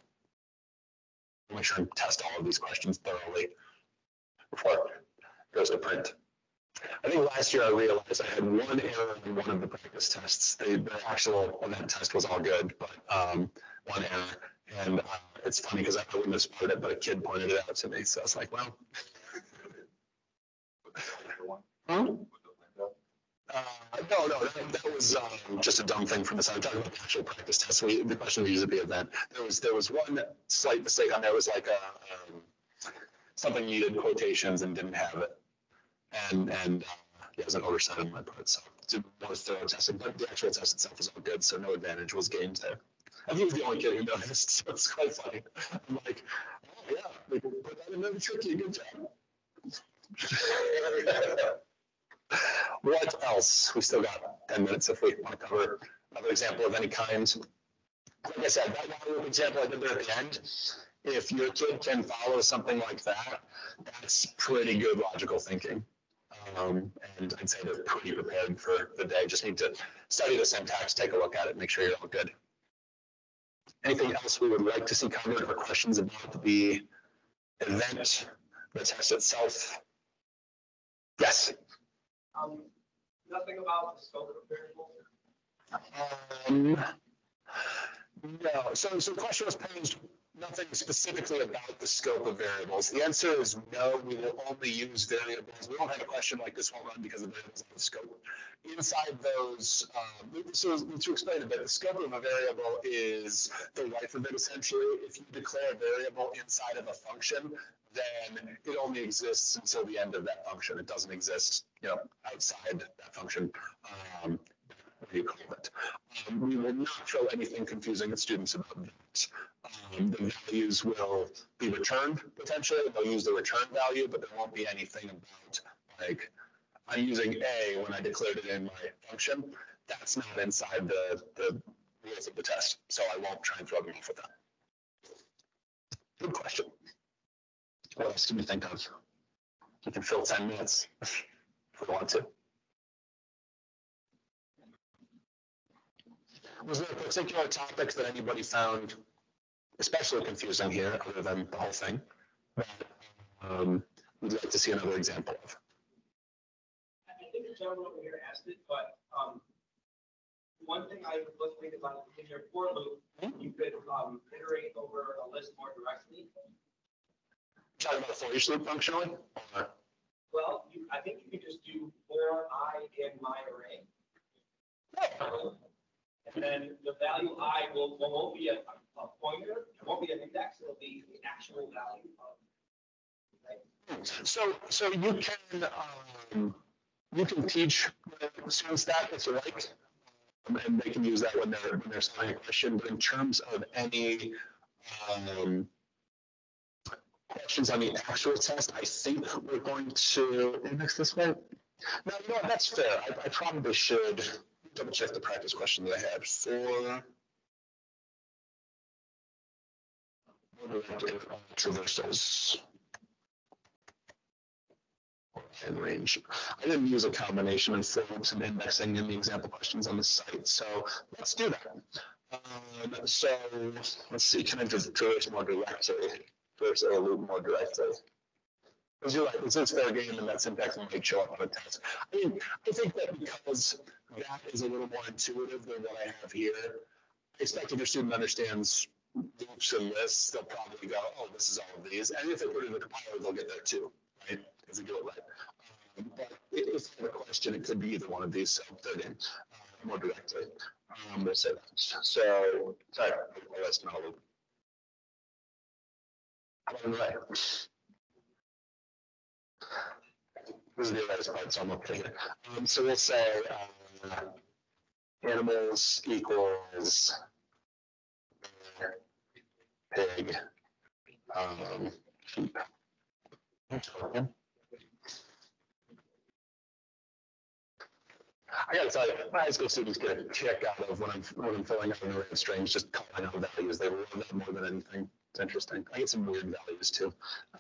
Make sure and test all of these questions thoroughly before goes to print. I think last year I realized I had one error in one of the practice tests. The, the actual event test was all good, but um, one error. And uh, it's funny because I wouldn't have spotted it, but a kid pointed it out to me. So I was like, well. [LAUGHS] Hmm? Uh, no, no, that, that was um, just a dumb thing from the side. I'm talking about the actual practice test. We, the question we used at the event. There was there was one slight mistake on there. It was like a, um, something needed quotations and didn't have it, and and uh, yeah, it was an oversight on my part. So it was thorough testing, but the actual test itself was all good, so no advantage was gained there. And he was the only kid who noticed, [LAUGHS] so it's quite funny. I'm like, oh yeah, we put that in there tricky. Good job. [LAUGHS] What else? We still got ten minutes if we want to cover another example of any kind. Like I said, that one example I did there at the end, if your kid can follow something like that, that's pretty good logical thinking. Um, and I'd say they're pretty prepared for the day. Just need to study the syntax, take a look at it, make sure you're all good. Anything else we would like to see covered or questions about the event, the test itself? Yes. Um, nothing about the scope of variables. Um, no, so, so the question was posed, nothing specifically about the scope of variables. The answer is no, we will only use variables. We won't have a question like this won't run because of variables of the scope. Inside those, um, so to explain a bit, the scope of a variable is the life of it essentially. If you declare a variable inside of a function, then it only exists until the end of that function. It doesn't exist, you know, outside that function. Um, do? Um, we will not throw anything confusing at students about that. Um, the values will be returned potentially. They'll use the return value, but there won't be anything about like I'm using A when I declared it in my function. That's not inside the, the rules of the test. So I won't try and throw them off with that. Good question. What else can we think of? You can fill 10 minutes if we want to. Was there a particular topic that anybody found especially confusing here, other than the whole thing? That um, we'd like to see another example of. I think the gentleman over here asked it, but, um, one thing I was thinking about in your for loop, you could, um, iterate over a list more directly. Talking about for each loop functionally? Or- Well, you, I think you could just do for i in my array. And then the value i will, won't be a, a pointer, it won't be an index, it'll be the actual value of. right? So, so you can, um, you can teach students that if you like. um, And they can use that when they're, when they're solving a question, but in terms of any, um, questions on the actual test, I think we're going to index this way. No, you know what, that's fair. I, I probably should double check the practice question that I had for traversals. And range. I didn't use a combination of forms and indexing in the example questions on the site, so let's do that. Um, so let's see, can I traverse more directly? Traverse a loop more directly? Because you're right, this fair game and that syntax might show up on a test. I mean, I think that because that is a little more intuitive than what I have here, I expect if your student understands loops and lists, they'll probably go, oh, this is all of these. And if they put it in the compiler, they'll get there too, right? If they do it right. Um, But i- if they have a question, it could be either one of these, so they're in uh, more directly. Um, say that. So, sorry, my list. This is the hardest part, so I'm not it. Um, so we'll say uh, animals equals pig, um, sheep. I gotta tell you, my high school students get a kick out of when I'm when I'm filling out an array of strings, just calling out values. They love that more than anything. It's interesting. I get some weird values too. Uh,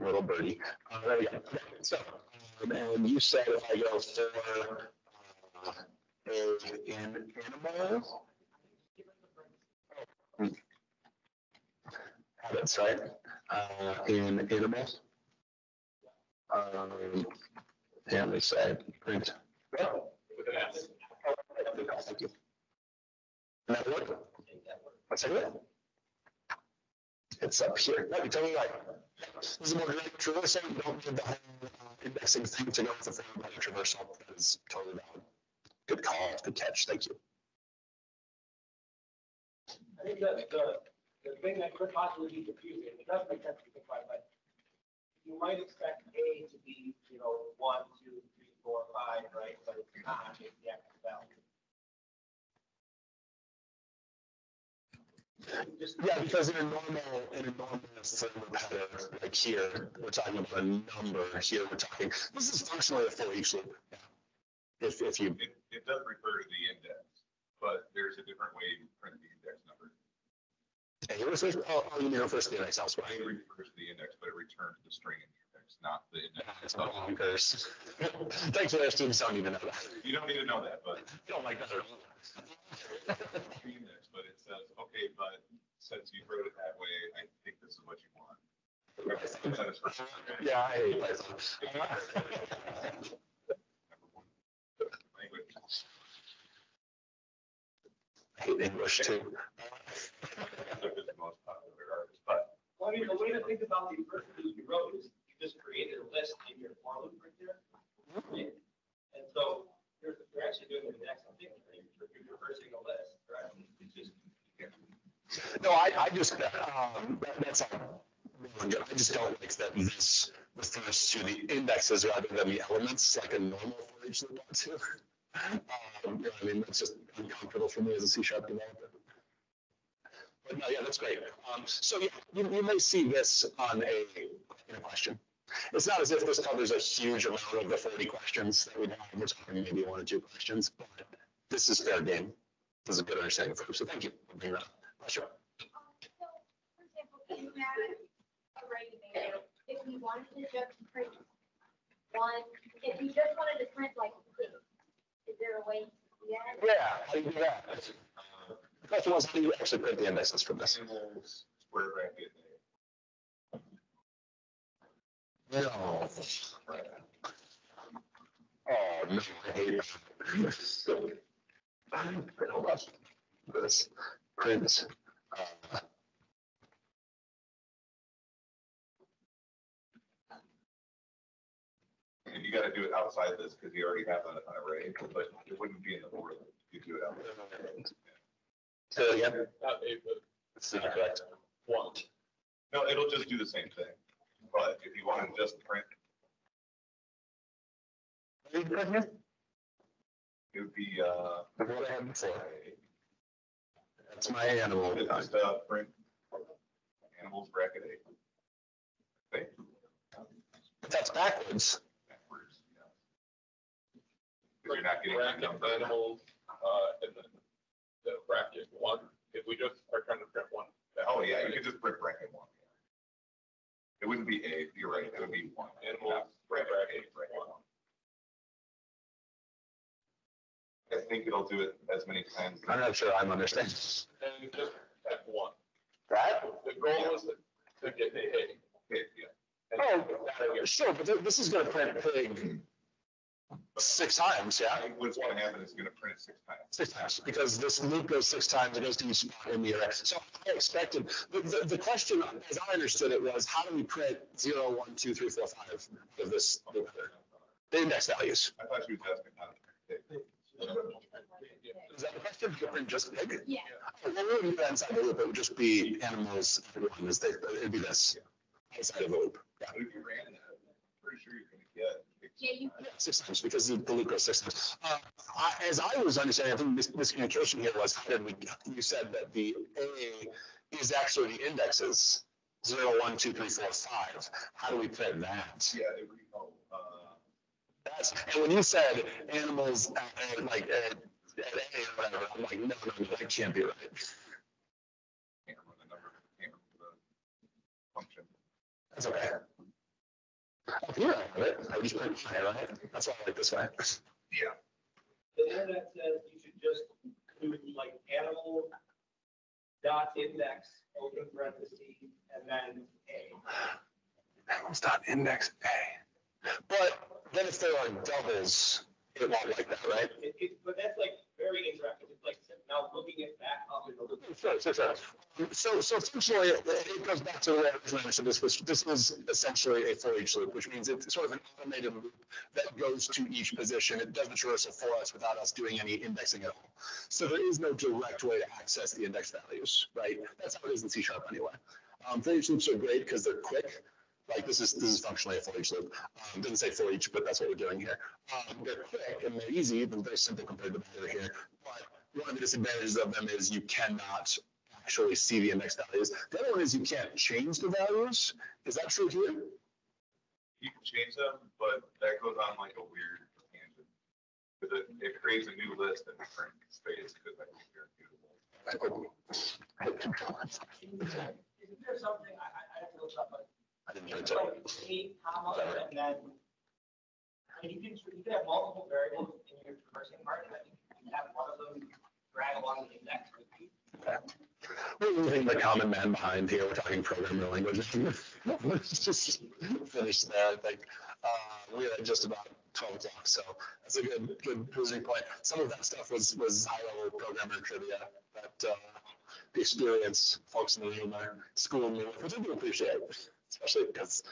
Little birdie. Uh, there we go. So, um, and you said if I go for uh, a, an animal. Habits, right? Uh, in animals. Um, and they say print. Oh. Thank you. That? What's that? It's up here. No, you're totally right. This is more. You don't need the whole uh, indexing thing to go with the thing about a traversal. That is totally valid. Good call, good catch. Thank you. I think the, the, the thing that could possibly be confusing, it does make sense to think about, but you might expect A to be, you know, one, two, three, four, five, right? But it's not, it's the actual value. Yeah, because in a normal, in a normal framework header, like here, we're talking about a number. Here, we're talking, this is functionally a for each loop. Yeah. If, if you, It, it does refer to the index, but there's a different way to print the index number. hey, it refers, oh, oh, you mean refers to the index elsewhere. It refers to the index, but it returns the string index, not the index. It's no bonkers. [LAUGHS] Thanks for that, students don't even know that. You don't need to know that, but You Don't like that at all. the but it says, okay, but since you wrote it that way, I think this is what you want. That is for- Yeah, I hate Python. [LAUGHS] I hate English too. It's the most popular artist, But well, I mean, the way to think about the first thing you wrote is you just created a list in your for loop right there. right? And so you're, you're actually doing the next thing? You're you're reversing a list, right? It's just, No, I, I just, um, that- that's good. I just don't like that this refers to the indexes rather than the elements, like a normal for each loop ought to. Um, I mean, that's just uncomfortable for me as a C sharp developer. But no, yeah, that's great. Um, so yeah, you, you may see this on a, in a question. It's not as if this covers a huge amount of the forty questions that we have. We're talking maybe one or two questions, but this is fair game. This is a good understanding for you. So thank you for bringing that up. Sure. Um, So, if we wanted to just print one, if you just wanted to print like is there a way to do that? Yeah, how do you do that? The question was, how do you actually print the indexes from this? square bracket. No. Oh, no, I hate that. Hold on. This print. uh, you gotta do it outside this because you already have an array, but it wouldn't be in the board. You do it out. Say it again. Not a, but It's not correct. want. No, it'll just do the same thing. But if you want to just print, it would be, uh, What I had before. That's my animal. it's just, uh, print animals bracket A. Okay. But That's backwards. Backwards, yeah. 'Cause You're not getting the Bracket number. Animals, uh, and then the bracket one, if we just are trying to print one. Oh, yeah, you could just print bracket one. It wouldn't be A, you're right, it would be one. Animals, Bracket bracket, A, bracket one. one. I think it'll do it as many times. I'm not sure I'm understanding. And just at one. That? The goal was to to get the A. Yeah. Oh, sure, but th- this is gonna print pig six times, yeah? What's gonna happen is gonna print it six times. Six times, because this loop goes six times, it goes to each spot in the array. So I expected, the, the, the question, as I understood it, was how do we print zero, one, two, three, four, five of this loop header? The index values. I thought she was asking how to print it. Is that the question? You print just pig? Yeah. Oh, Well, we wouldn't do that inside the loop, it would just be animals, everyone is there, it'd be this. Outside of the loop, yeah. But if you ran that, I'm pretty sure you're gonna get. Yeah, you, Yeah, Six times, because the the goes six times. Uh, I- As I was understanding, I think mis- miscommunication here was, how did we, you said that the A is actually the indexes, zero, one, two, three, four, five. How do we print that? Yeah, it would, oh, uh, That's, and when you said animals, at- at, like, at, at A or whatever, I'm like, no, no, no, that can't be right. Can't remember the number, can't remember the function. That's okay. Up here, I have it. I would just put I, right? That's why I like this way. Yeah. The internet says you should just do like animal dot index, open parentheses, and then A. Animals dot index A. But then if there are doubles, it won't like that, right? It, it, but that's like very interactive. It's like now looking it back up in. Sure, sure, sure. So, so essentially, it goes back to way I originally understood this, was this was essentially a for each loop, which means it's sort of an automated loop that goes to each position. It does the traversal for us without us doing any indexing at all. So there is no direct way to access the index values, right? That's how it is in C sharp anyway. Um, for each loops are great because they're quick. Like this is, this is functionally a for each loop. Um, doesn't say for each, but that's what we're doing here. Um, they're quick and they're easy, and very simple compared to the here. But one of the disadvantages of them is you cannot actually see the index values. The other one is you can't change the values. Is that true here? You can change them, but that goes on like a weird tangent. Because it, it creates a new list in different space because I think they're beautiful. Isn't there something, I, I, I have to look up, but I didn't hear it. it's like eight comma and then. And you can, you can have multiple variables in your traversing part, and I think you can have one of them drag along the. We're leaving the common man behind here. We're talking programming languages. [LAUGHS] Let's just finish there. I think uh, we're at just about 12 o'clock, so that's a good good cruising point. Some of that stuff was was high level programmer trivia that uh, the experienced folks in the room are schooling me with, which I do appreciate, especially because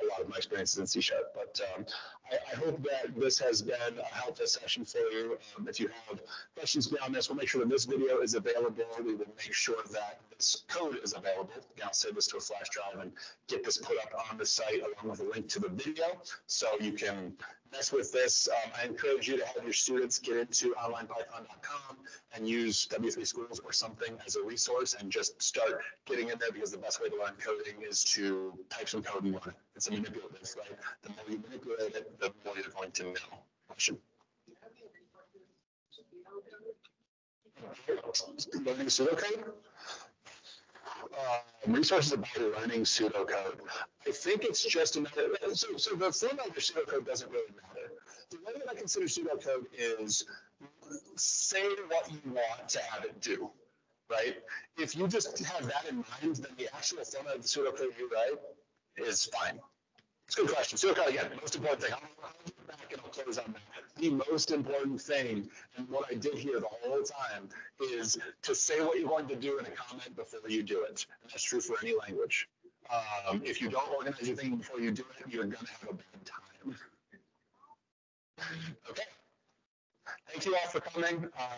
a lot of my experience is in C sharp. But um, I, hope that this has been a helpful session for you. Um, if you have questions beyond this, we'll make sure that this video is available. We will make sure that this code is available. Again, I'll save this to a flash drive and get this put up on the site along with a link to the video. So you can mess with this. Um, I encourage you to have your students get into onlinepython.com and use W3 Schools or something as a resource and just start getting in there because the best way to learn coding is to type some code and learn it. It's a manipulative, right? The more you manipulate it, the more you're going to know. Question. Learning pseudocode? Uh, resources about learning pseudocode. I think it's just a matter, so, so the format of pseudocode doesn't really matter. The way that I consider pseudocode is say what you want to have it do, right? If you just have that in mind, then the actual format of the pseudocode you write is fine. It's a good question. Pseudocode, again, most important thing. I'll I'll get back and I'll close on that. The most important thing, and what I did here the whole time, is to say what you're going to do in a comment before you do it. And that's true for any language. Um, if you don't organize your thing before you do it, you're gonna have a bad time. [LAUGHS] Okay. Thank you all for coming. Uh,